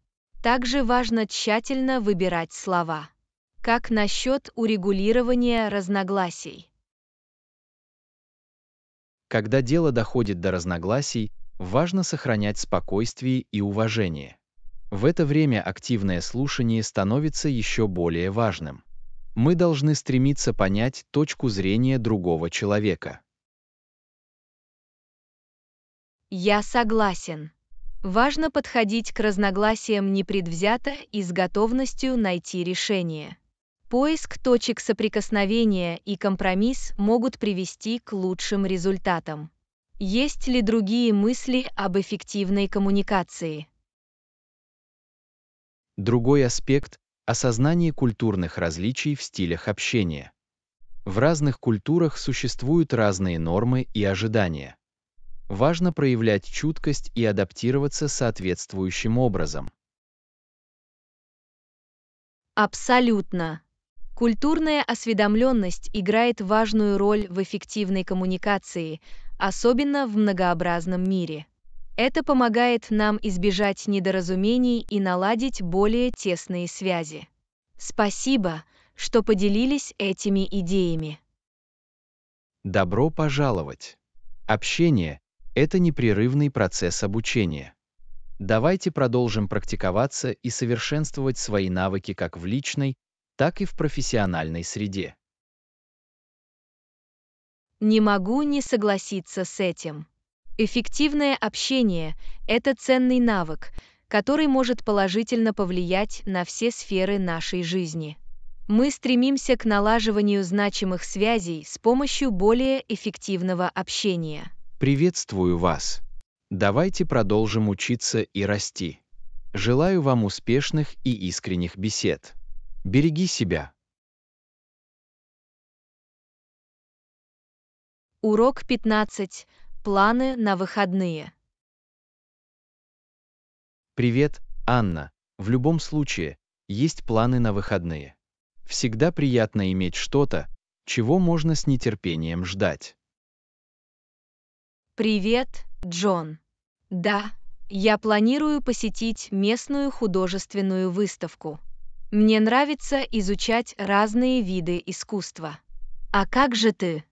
Также важно тщательно выбирать слова. Как насчет урегулирования разногласий? Когда дело доходит до разногласий, важно сохранять спокойствие и уважение. В это время активное слушание становится еще более важным. Мы должны стремиться понять точку зрения другого человека. Я согласен. Важно подходить к разногласиям непредвзято и с готовностью найти решение. Поиск точек соприкосновения и компромисс могут привести к лучшим результатам. Есть ли другие мысли об эффективной коммуникации? Другой аспект – осознание культурных различий в стилях общения. В разных культурах существуют разные нормы и ожидания. Важно проявлять чуткость и адаптироваться соответствующим образом. Абсолютно. Культурная осведомленность играет важную роль в эффективной коммуникации, особенно в многообразном мире. Это помогает нам избежать недоразумений и наладить более тесные связи. Спасибо, что поделились этими идеями. Добро пожаловать! Общение — это непрерывный процесс обучения. Давайте продолжим практиковаться и совершенствовать свои навыки как в личной, так и в профессиональной среде. Не могу не согласиться с этим. Эффективное общение – это ценный навык, который может положительно повлиять на все сферы нашей жизни. Мы стремимся к налаживанию значимых связей с помощью более эффективного общения. Приветствую вас! Давайте продолжим учиться и расти. Желаю вам успешных и искренних бесед. Береги себя. Урок 15. Планы на выходные. Привет, Анна. В любом случае, есть планы на выходные. Всегда приятно иметь что-то, чего можно с нетерпением ждать. Привет, Джон. Да, я планирую посетить местную художественную выставку. Мне нравится изучать разные виды искусства. А как же ты?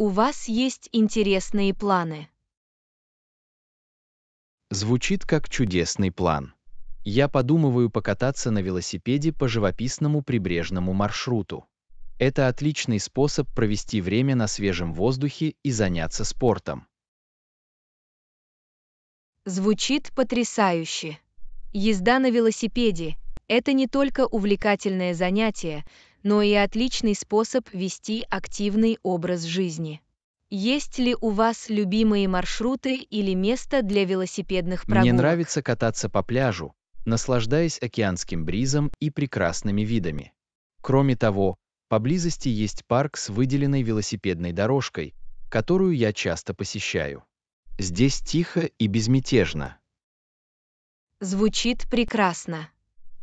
У вас есть интересные планы. Звучит как чудесный план. Я подумываю покататься на велосипеде по живописному прибрежному маршруту. Это отличный способ провести время на свежем воздухе и заняться спортом. Звучит потрясающе. Езда на велосипеде – это не только увлекательное занятие, но и отличный способ вести активный образ жизни. Есть ли у вас любимые маршруты или место для велосипедных прогулок? Мне нравится кататься по пляжу, наслаждаясь океанским бризом и прекрасными видами. Кроме того, поблизости есть парк с выделенной велосипедной дорожкой, которую я часто посещаю. Здесь тихо и безмятежно. Звучит прекрасно.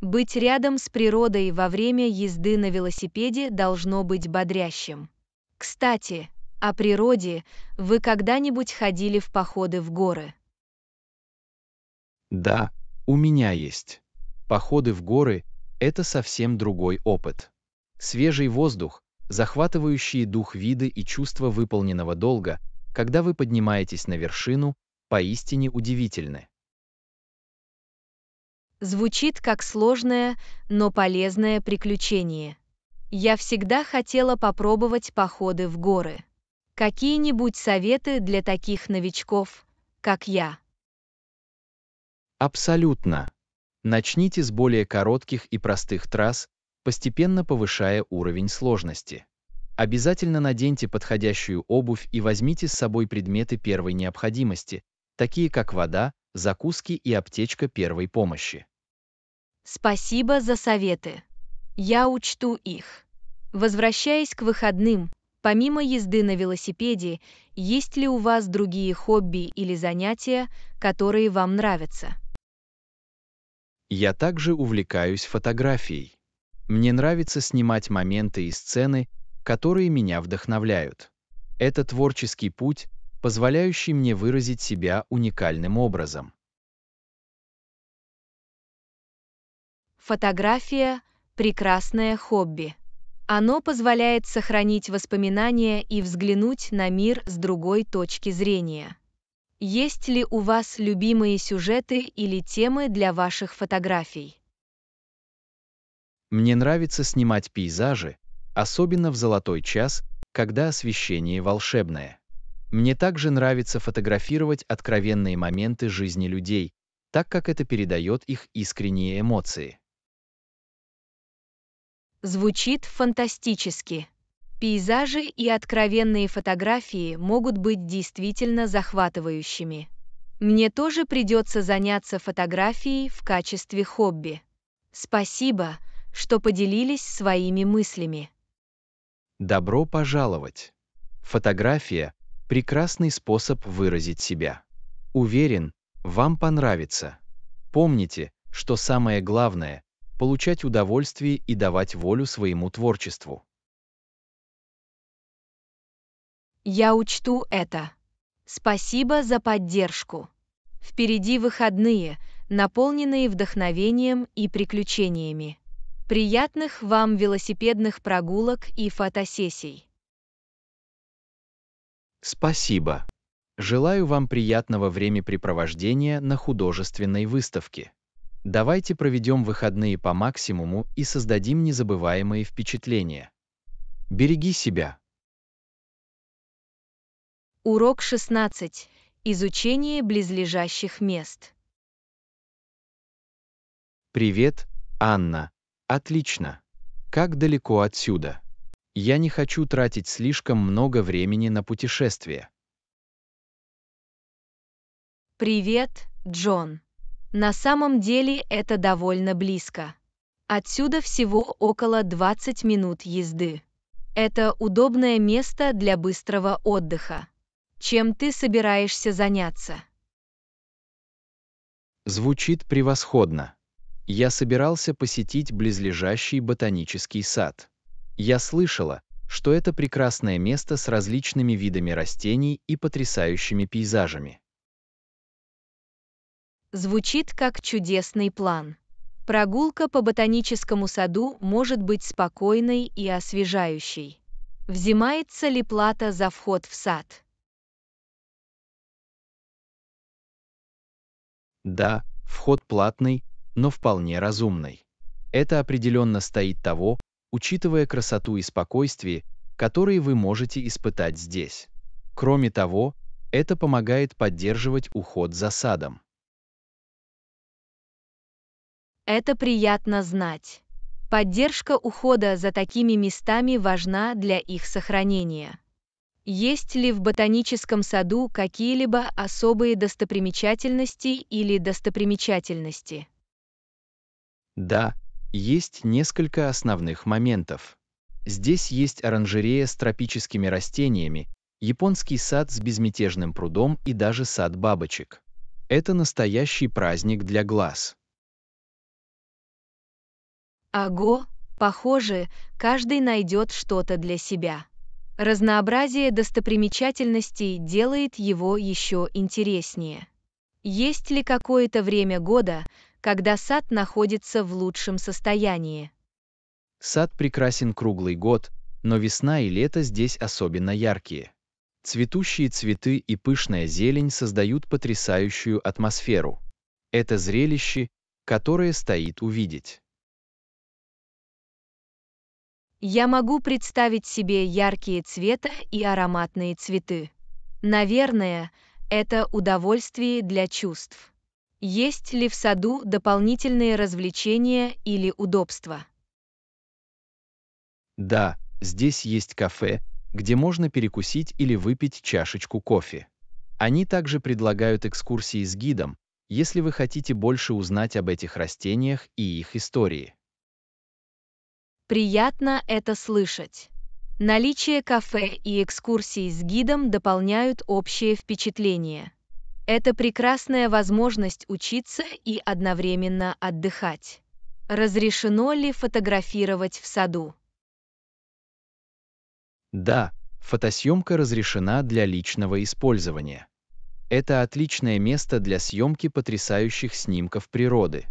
Быть рядом с природой во время езды на велосипеде должно быть бодрящим. Кстати, о природе вы когда-нибудь ходили в походы в горы? Да, у меня есть. Походы в горы — это совсем другой опыт. Свежий воздух, захватывающие дух виды и чувство выполненного долга, когда вы поднимаетесь на вершину, поистине удивительны. Звучит как сложное, но полезное приключение. Я всегда хотела попробовать походы в горы. Какие-нибудь советы для таких новичков, как я? Абсолютно. Начните с более коротких и простых трасс, постепенно повышая уровень сложности. Обязательно наденьте подходящую обувь и возьмите с собой предметы первой необходимости, такие как вода, закуски и аптечка первой помощи. Спасибо за советы. Я учту их. Возвращаясь к выходным, помимо езды на велосипеде, есть ли у вас другие хобби или занятия, которые вам нравятся? Я также увлекаюсь фотографией. Мне нравится снимать моменты и сцены, которые меня вдохновляют. Это творческий путь, позволяющий мне выразить себя уникальным образом. Фотография – прекрасное хобби. Оно позволяет сохранить воспоминания и взглянуть на мир с другой точки зрения. Есть ли у вас любимые сюжеты или темы для ваших фотографий? Мне нравится снимать пейзажи, особенно в золотой час, когда освещение волшебное. Мне также нравится фотографировать откровенные моменты жизни людей, так как это передает их искренние эмоции. Звучит фантастически. Пейзажи и откровенные фотографии могут быть действительно захватывающими. Мне тоже придется заняться фотографией в качестве хобби. Спасибо, что поделились своими мыслями. Добро пожаловать! Фотография – прекрасный способ выразить себя. Уверен, вам понравится. Помните, что самое главное – получать удовольствие и давать волю своему творчеству. Я учту это. Спасибо за поддержку. Впереди выходные, наполненные вдохновением и приключениями. Приятных вам велосипедных прогулок и фотосессий. Спасибо. Желаю вам приятного времяпрепровождения на художественной выставке. Давайте проведем выходные по максимуму и создадим незабываемые впечатления. Береги себя. Урок 16. Изучение близлежащих мест. Привет, Анна. Отлично. Как далеко отсюда? Я не хочу тратить слишком много времени на путешествие. Привет, Джон. На самом деле это довольно близко. Отсюда всего около 20 минут езды. Это удобное место для быстрого отдыха. Чем ты собираешься заняться? Звучит превосходно. Я собирался посетить близлежащий ботанический сад. Я слышала, что это прекрасное место с различными видами растений и потрясающими пейзажами. Звучит как чудесный план. Прогулка по ботаническому саду может быть спокойной и освежающей. Взимается ли плата за вход в сад? Да, вход платный, но вполне разумный. Это определенно стоит того, учитывая красоту и спокойствие, которые вы можете испытать здесь. Кроме того, это помогает поддерживать уход за садом. Это приятно знать. Поддержка ухода за такими местами важна для их сохранения. Есть ли в ботаническом саду какие-либо особые достопримечательности или достопримечательности? Да, есть несколько основных моментов. Здесь есть оранжерея с тропическими растениями, японский сад с безмятежным прудом и даже сад бабочек. Это настоящий праздник для глаз. Аго, похоже, каждый найдет что-то для себя. Разнообразие достопримечательностей делает его еще интереснее. Есть ли какое-то время года, когда сад находится в лучшем состоянии? Сад прекрасен круглый год, но весна и лето здесь особенно яркие. Цветущие цветы и пышная зелень создают потрясающую атмосферу. Это зрелище, которое стоит увидеть. Я могу представить себе яркие цвета и ароматные цветы. Наверное, это удовольствие для чувств. Есть ли в саду дополнительные развлечения или удобства? Да, здесь есть кафе, где можно перекусить или выпить чашечку кофе. Они также предлагают экскурсии с гидом, если вы хотите больше узнать об этих растениях и их истории. Приятно это слышать. Наличие кафе и экскурсий с гидом дополняют общее впечатление. Это прекрасная возможность учиться и одновременно отдыхать. Разрешено ли фотографировать в саду? Да, фотосъемка разрешена для личного использования. Это отличное место для съемки потрясающих снимков природы.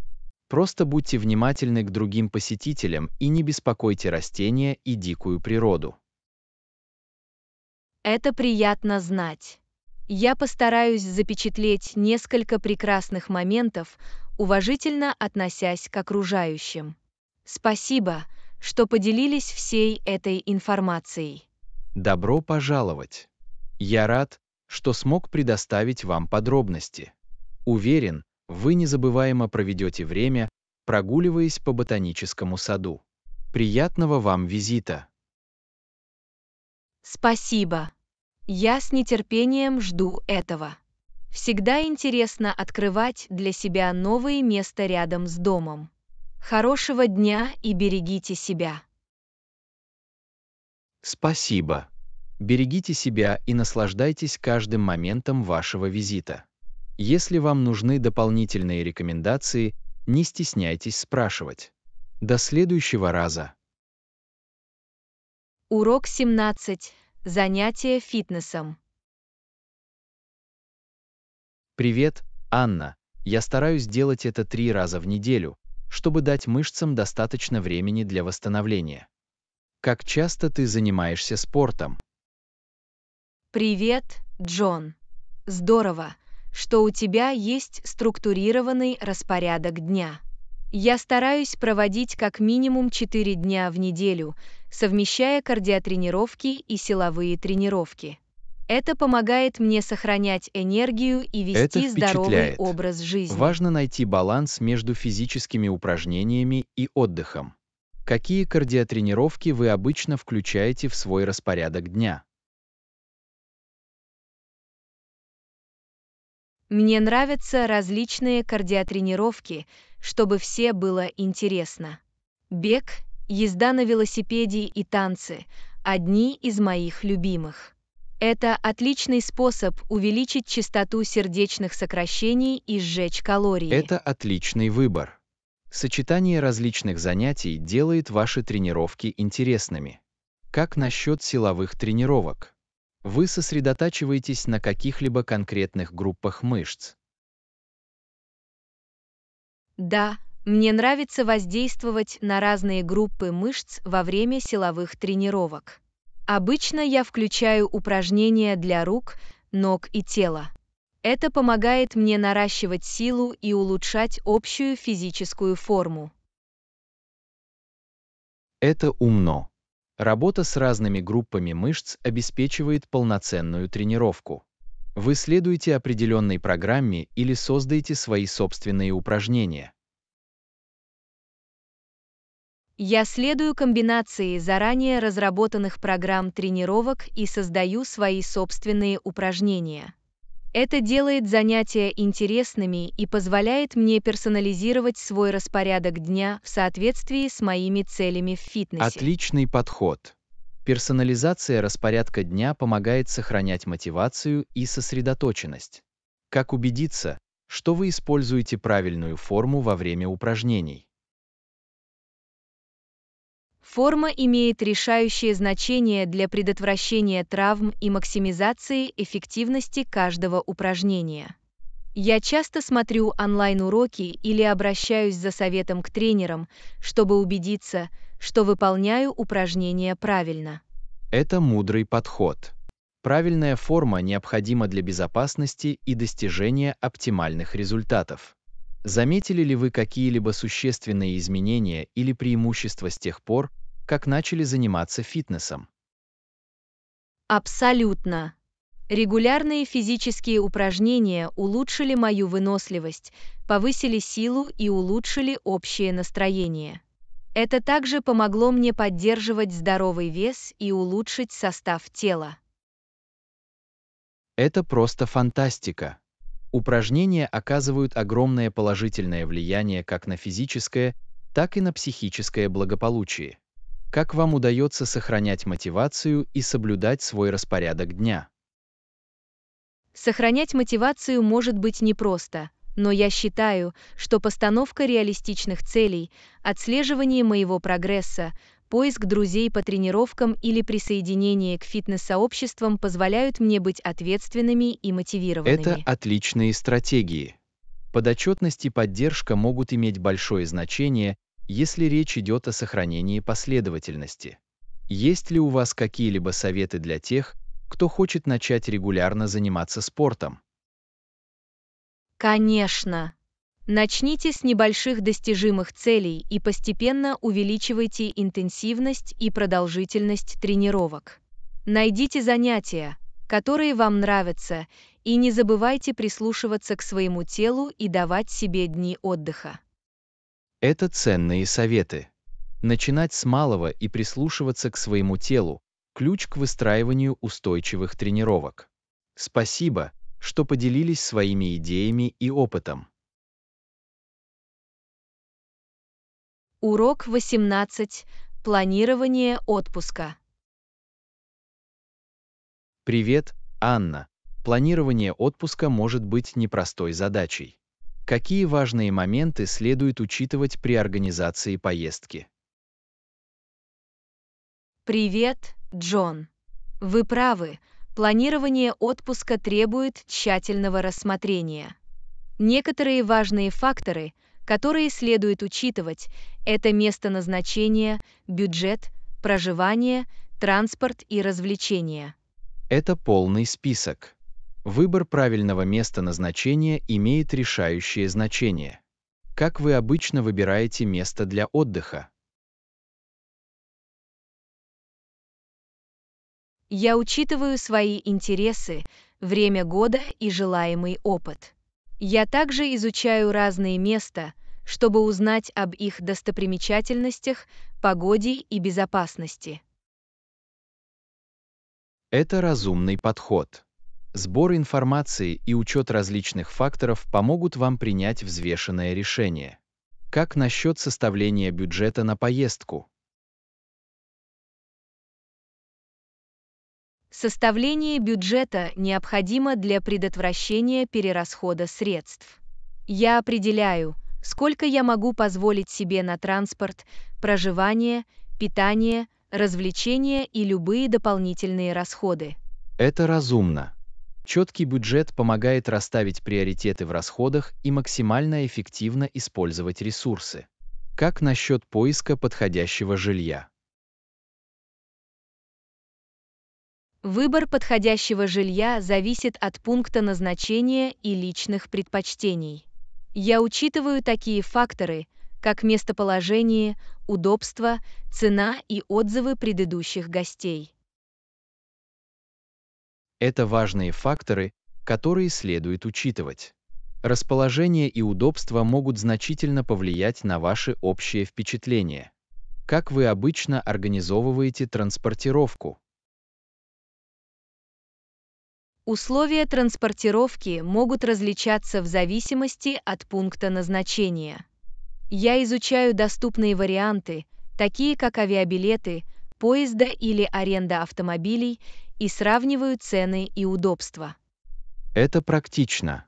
Просто будьте внимательны к другим посетителям и не беспокойте растения и дикую природу. Это приятно знать. Я постараюсь запечатлеть несколько прекрасных моментов, уважительно относясь к окружающим. Спасибо, что поделились всей этой информацией. Добро пожаловать. Я рад, что смог предоставить вам подробности. Уверен, Вы незабываемо проведете время, прогуливаясь по ботаническому саду. Приятного вам визита! Спасибо. Я с нетерпением жду этого. Всегда интересно открывать для себя новые места рядом с домом. Хорошего дня и берегите себя. Спасибо. Берегите себя и наслаждайтесь каждым моментом вашего визита. Если вам нужны дополнительные рекомендации, не стесняйтесь спрашивать. До следующего раза. Урок 17. Занятие фитнесом. Привет, Анна. Я стараюсь делать это три раза в неделю, чтобы дать мышцам достаточно времени для восстановления. Как часто ты занимаешься спортом? Привет, Джон. Здорово, что у тебя есть структурированный распорядок дня. Я стараюсь проводить как минимум 4 дня в неделю, совмещая кардиотренировки и силовые тренировки. Это помогает мне сохранять энергию и вести здоровый образ жизни. Важно найти баланс между физическими упражнениями и отдыхом. Какие кардиотренировки вы обычно включаете в свой распорядок дня? Мне нравятся различные кардиотренировки, чтобы все было интересно. Бег, езда на велосипеде и танцы – одни из моих любимых. Это отличный способ увеличить частоту сердечных сокращений и сжечь калории. Это отличный выбор. Сочетание различных занятий делает ваши тренировки интересными. Как насчет силовых тренировок? Вы сосредотачиваетесь на каких-либо конкретных группах мышц? Да, мне нравится воздействовать на разные группы мышц во время силовых тренировок. Обычно я включаю упражнения для рук, ног и тела. Это помогает мне наращивать силу и улучшать общую физическую форму. Это умно. Работа с разными группами мышц обеспечивает полноценную тренировку. Вы следуете определенной программе или создаете свои собственные упражнения. Я следую комбинации заранее разработанных программ тренировок и создаю свои собственные упражнения. Это делает занятия интересными и позволяет мне персонализировать свой распорядок дня в соответствии с моими целями в фитнесе. Отличный подход. Персонализация распорядка дня помогает сохранять мотивацию и сосредоточенность. Как убедиться, что вы используете правильную форму во время упражнений? Форма имеет решающее значение для предотвращения травм и максимизации эффективности каждого упражнения. Я часто смотрю онлайн-уроки или обращаюсь за советом к тренерам, чтобы убедиться, что выполняю упражнения правильно. Это мудрый подход. Правильная форма необходима для безопасности и достижения оптимальных результатов. Заметили ли вы какие-либо существенные изменения или преимущества с тех пор, как начали заниматься фитнесом? Абсолютно. Регулярные физические упражнения улучшили мою выносливость, повысили силу и улучшили общее настроение. Это также помогло мне поддерживать здоровый вес и улучшить состав тела. Это просто фантастика. Упражнения оказывают огромное положительное влияние как на физическое, так и на психическое благополучие. Как вам удается сохранять мотивацию и соблюдать свой распорядок дня? Сохранять мотивацию может быть непросто, но я считаю, что постановка реалистичных целей, отслеживание моего прогресса, поиск друзей по тренировкам или присоединение к фитнес-сообществам позволяют мне быть ответственными и мотивированными. Это отличные стратегии. Подотчетность и поддержка могут иметь большое значение, если речь идет о сохранении последовательности. Есть ли у вас какие-либо советы для тех, кто хочет начать регулярно заниматься спортом? Конечно. Начните с небольших достижимых целей и постепенно увеличивайте интенсивность и продолжительность тренировок. Найдите занятия, которые вам нравятся, И не забывайте прислушиваться к своему телу и давать себе дни отдыха. Это ценные советы. Начинать с малого и прислушиваться к своему телу – ключ к выстраиванию устойчивых тренировок. Спасибо, что поделились своими идеями и опытом. Урок 18. Планирование отпуска. Привет, Анна. Планирование отпуска может быть непростой задачей. Какие важные моменты следует учитывать при организации поездки? Привет, Джон. Вы правы, планирование отпуска требует тщательного рассмотрения. Некоторые важные факторы – которые следует учитывать, это место назначения, бюджет, проживание, транспорт и развлечения. Это полный список. Выбор правильного места назначения имеет решающее значение. Как вы обычно выбираете место для отдыха? Я учитываю свои интересы, время года и желаемый опыт. Я также изучаю разные места, чтобы узнать об их достопримечательностях, погоде и безопасности. Это разумный подход. Сбор информации и учет различных факторов помогут вам принять взвешенное решение. Как насчет составления бюджета на поездку? Составление бюджета необходимо для предотвращения перерасхода средств. Я определяю, сколько я могу позволить себе на транспорт, проживание, питание, развлечения и любые дополнительные расходы. Это разумно. Четкий бюджет помогает расставить приоритеты в расходах и максимально эффективно использовать ресурсы. Как насчет поиска подходящего жилья? Выбор подходящего жилья зависит от пункта назначения и личных предпочтений. Я учитываю такие факторы, как местоположение, удобство, цена и отзывы предыдущих гостей. Это важные факторы, которые следует учитывать. Расположение и удобство могут значительно повлиять на ваши общее впечатление. Как вы обычно организовываете транспортировку? Условия транспортировки могут различаться в зависимости от пункта назначения. Я изучаю доступные варианты, такие как авиабилеты, поезда или аренда автомобилей, и сравниваю цены и удобства. Это практично.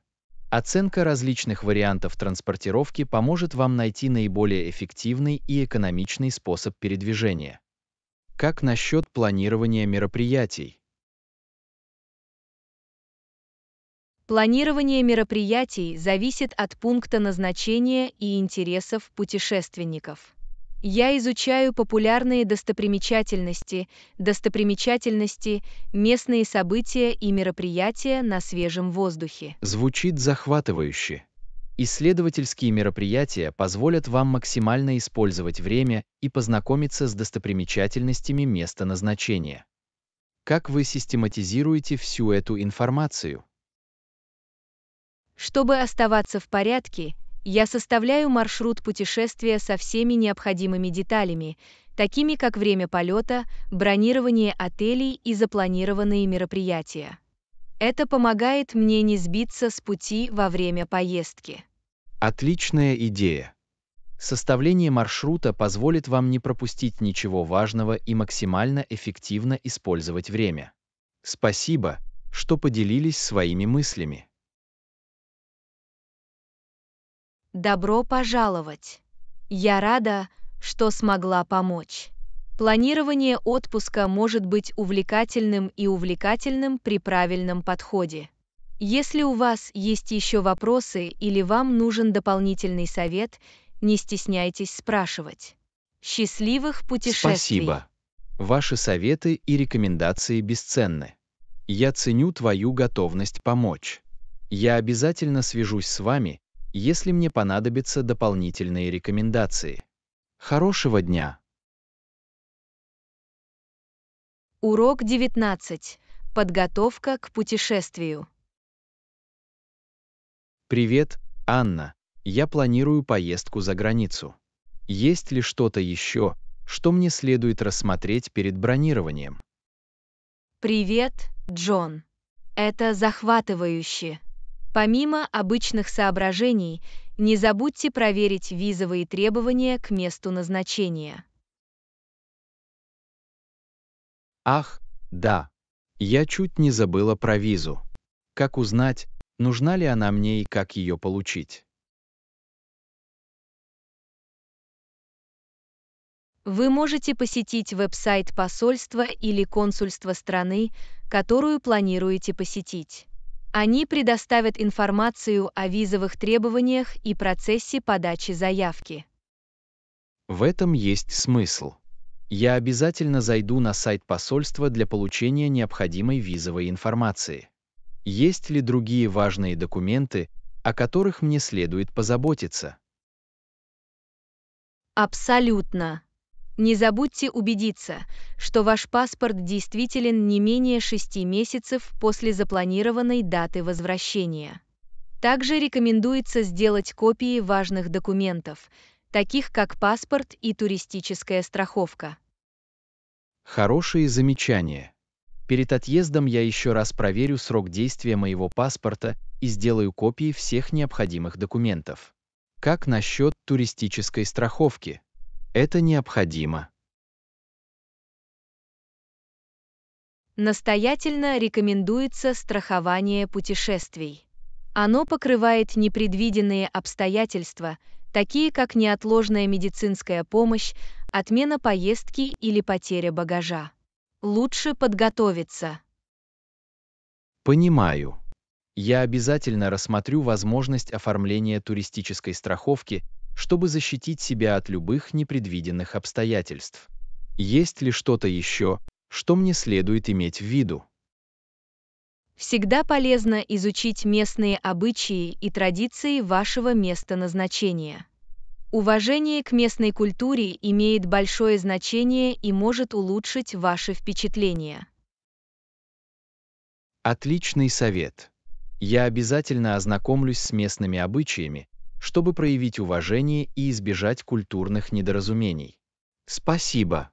Оценка различных вариантов транспортировки поможет вам найти наиболее эффективный и экономичный способ передвижения. Как насчет планирования мероприятий? Планирование мероприятий зависит от пункта назначения и интересов путешественников. Я изучаю популярные достопримечательности, достопримечательности, местные события и мероприятия на свежем воздухе. Звучит захватывающе. Исследовательские мероприятия позволят вам максимально использовать время и познакомиться с достопримечательностями места назначения. Как вы систематизируете всю эту информацию? Чтобы оставаться в порядке, я составляю маршрут путешествия со всеми необходимыми деталями, такими как время полета, бронирование отелей и запланированные мероприятия. Это помогает мне не сбиться с пути во время поездки. Отличная идея. Составление маршрута позволит вам не пропустить ничего важного и максимально эффективно использовать время. Спасибо, что поделились своими мыслями. Добро пожаловать! Я рада, что смогла помочь. Планирование отпуска может быть увлекательным и увлекательным при правильном подходе. Если у вас есть еще вопросы или вам нужен дополнительный совет, не стесняйтесь спрашивать. Счастливых путешествий! Спасибо. Ваши советы и рекомендации бесценны. Я ценю твою готовность помочь. Я обязательно свяжусь с вами, если мне понадобятся дополнительные рекомендации. Хорошего дня! Урок 19. Подготовка к путешествию. Привет, Анна. Я планирую поездку за границу. Есть ли что-то еще, что мне следует рассмотреть перед бронированием? Привет, Джон. Это захватывающе. Помимо обычных соображений, не забудьте проверить визовые требования к месту назначения. Ах, да. Я чуть не забыла про визу. Как узнать, нужна ли она мне и как ее получить? Вы можете посетить веб-сайт посольства или консульства страны, которую планируете посетить. Они предоставят информацию о визовых требованиях и процессе подачи заявки. В этом есть смысл. Я обязательно зайду на сайт посольства для получения необходимой визовой информации. Есть ли другие важные документы, о которых мне следует позаботиться? Абсолютно. Не забудьте убедиться, что ваш паспорт действителен не менее шести месяцев после запланированной даты возвращения. Также рекомендуется сделать копии важных документов, таких как паспорт и туристическая страховка. Хорошие замечания. Перед отъездом я еще раз проверю срок действия моего паспорта и сделаю копии всех необходимых документов. Как насчет туристической страховки? Это необходимо. Настоятельно рекомендуется страхование путешествий. Оно покрывает непредвиденные обстоятельства, такие как неотложная медицинская помощь, отмена поездки или потеря багажа. Лучше подготовиться. Понимаю. Я обязательно рассмотрю возможность оформления туристической страховки чтобы защитить себя от любых непредвиденных обстоятельств. Есть ли что-то еще, что мне следует иметь в виду? Всегда полезно изучить местные обычаи и традиции вашего места назначения. Уважение к местной культуре имеет большое значение и может улучшить ваше впечатление. Отличный совет. Я обязательно ознакомлюсь с местными обычаями, чтобы проявить уважение и избежать культурных недоразумений. Спасибо.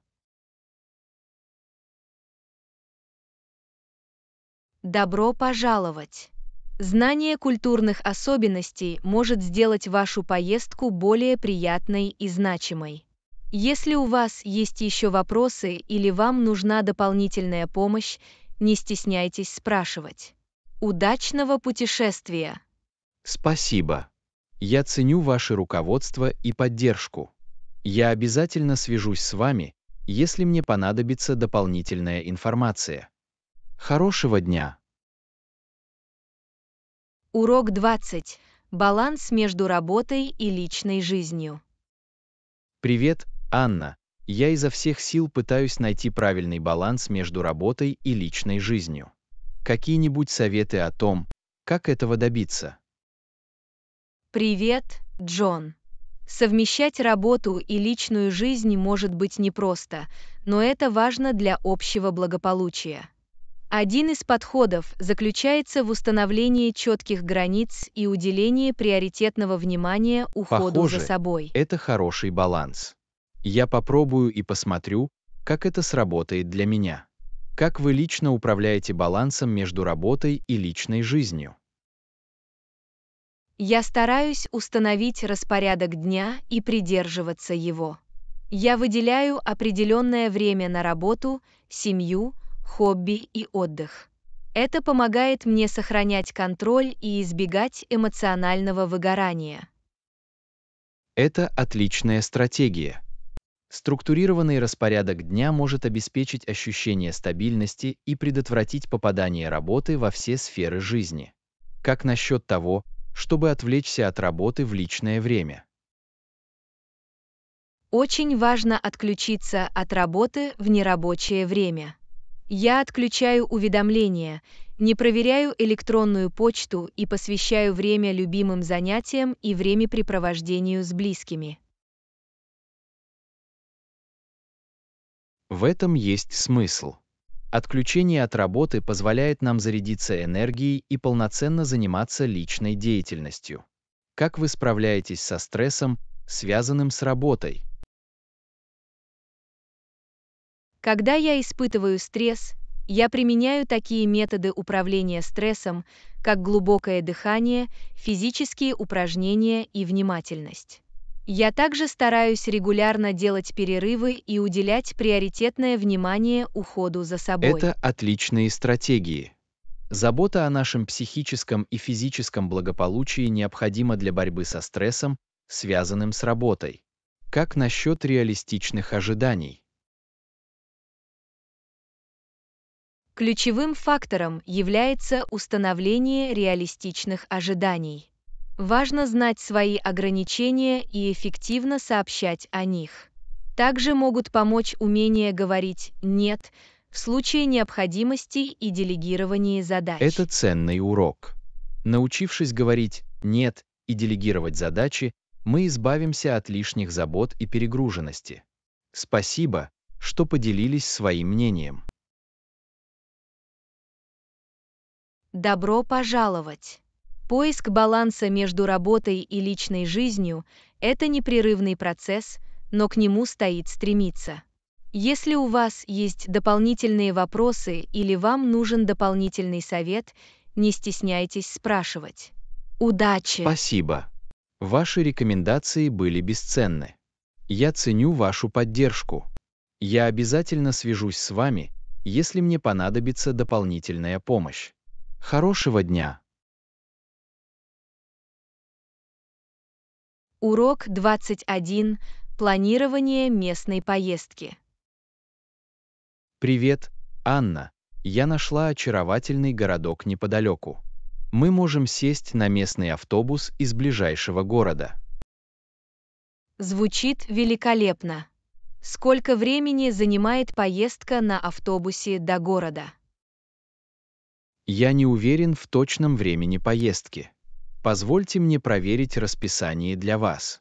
Добро пожаловать! Знание культурных особенностей может сделать вашу поездку более приятной и значимой. Если у вас есть еще вопросы или вам нужна дополнительная помощь, не стесняйтесь спрашивать. Удачного путешествия! Спасибо. Я ценю ваше руководство и поддержку. Я обязательно свяжусь с вами, если мне понадобится дополнительная информация. Хорошего дня! Урок 20. Баланс между работой и личной жизнью. Привет, Анна. Я изо всех сил пытаюсь найти правильный баланс между работой и личной жизнью. Какие-нибудь советы о том, как этого добиться? Привет, Джон. Совмещать работу и личную жизнь может быть непросто, но это важно для общего благополучия. Один из подходов заключается в установлении четких границ и уделении приоритетного внимания уходу Похоже, за собой. Это хороший баланс. Я попробую и посмотрю, как это сработает для меня. Как вы лично управляете балансом между работой и личной жизнью? Я стараюсь установить распорядок дня и придерживаться его. Я выделяю определенное время на работу, семью, хобби и отдых. Это помогает мне сохранять контроль и избегать эмоционального выгорания. Это отличная стратегия. Структурированный распорядок дня может обеспечить ощущение стабильности и предотвратить попадание работы во все сферы жизни. Как насчет того, чтобы отвлечься от работы в личное время. Очень важно отключиться от работы в нерабочее время. Я отключаю уведомления, не проверяю электронную почту и посвящаю время любимым занятиям и времяпрепровождению с близкими. В этом есть смысл. Отключение от работы позволяет нам зарядиться энергией и полноценно заниматься личной деятельностью. Как вы справляетесь со стрессом, связанным с работой? Когда я испытываю стресс, я применяю такие методы управления стрессом, как глубокое дыхание, физические упражнения и внимательность. Я также стараюсь регулярно делать перерывы и уделять приоритетное внимание уходу за собой. Это отличные стратегии. Забота о нашем психическом и физическом благополучии необходима для борьбы со стрессом, связанным с работой. Как насчет реалистичных ожиданий? Ключевым фактором является установление реалистичных ожиданий. Важно знать свои ограничения и эффективно сообщать о них. Также могут помочь умение говорить «нет» в случае необходимости и делегирования задач. Это ценный урок. Научившись говорить «нет» и делегировать задачи, мы избавимся от лишних забот и перегруженности. Спасибо, что поделились своим мнением. Добро пожаловать! Поиск баланса между работой и личной жизнью – это непрерывный процесс, но к нему стоит стремиться. Если у вас есть дополнительные вопросы или вам нужен дополнительный совет, не стесняйтесь спрашивать. Удачи! Спасибо. Ваши рекомендации были бесценны. Я ценю вашу поддержку. Я обязательно свяжусь с вами, если мне понадобится дополнительная помощь. Хорошего дня! Урок 21. Планирование местной поездки. Привет, Анна. Я нашла очаровательный городок неподалеку. Мы можем сесть на местный автобус из ближайшего города. Звучит великолепно. Сколько времени занимает поездка на автобусе до города? Я не уверен в точном времени поездки. Позвольте мне проверить расписание для вас.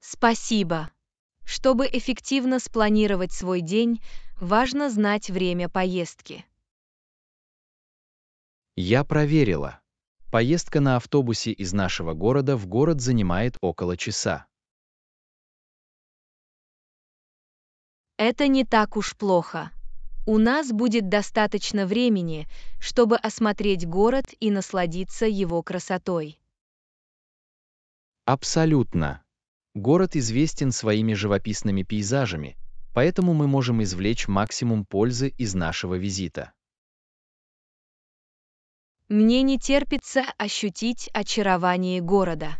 Спасибо. Чтобы эффективно спланировать свой день, важно знать время поездки. Я проверила. Поездка на автобусе из нашего города в город занимает около часа. Это не так уж плохо. У нас будет достаточно времени, чтобы осмотреть город и насладиться его красотой. Абсолютно. Город известен своими живописными пейзажами, поэтому мы можем извлечь максимум пользы из нашего визита. Мне не терпится ощутить очарование города.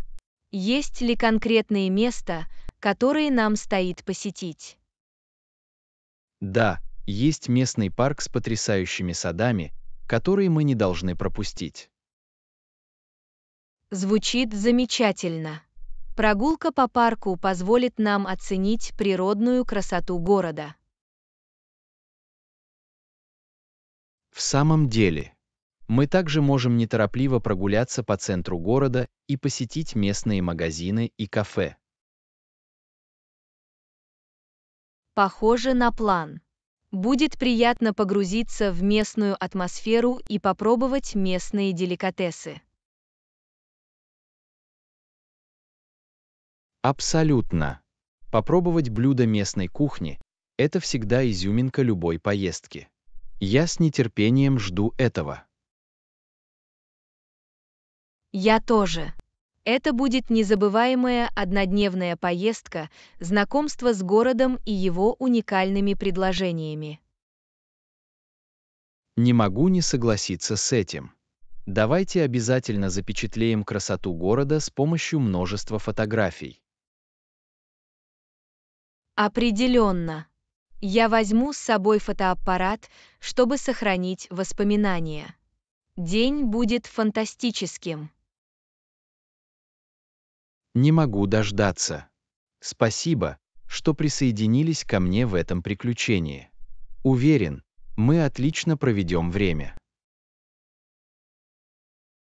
Есть ли конкретные места, которые нам стоит посетить? Да, есть местный парк с потрясающими садами, которые мы не должны пропустить. Звучит замечательно. Прогулка по парку позволит нам оценить природную красоту города. В самом деле, мы также можем неторопливо прогуляться по центру города и посетить местные магазины и кафе. Похоже на план. Будет приятно погрузиться в местную атмосферу и попробовать местные деликатесы. Абсолютно. Попробовать блюда местной кухни – это всегда изюминка любой поездки. Я с нетерпением жду этого. Я тоже. Это будет незабываемая однодневная поездка, знакомство с городом и его уникальными предложениями. Не могу не согласиться с этим. Давайте обязательно запечатлеем красоту города с помощью множества фотографий. Определенно. Я возьму с собой фотоаппарат, чтобы сохранить воспоминания. День будет фантастическим. Не могу дождаться. Спасибо, что присоединились ко мне в этом приключении. Уверен, мы отлично проведем время.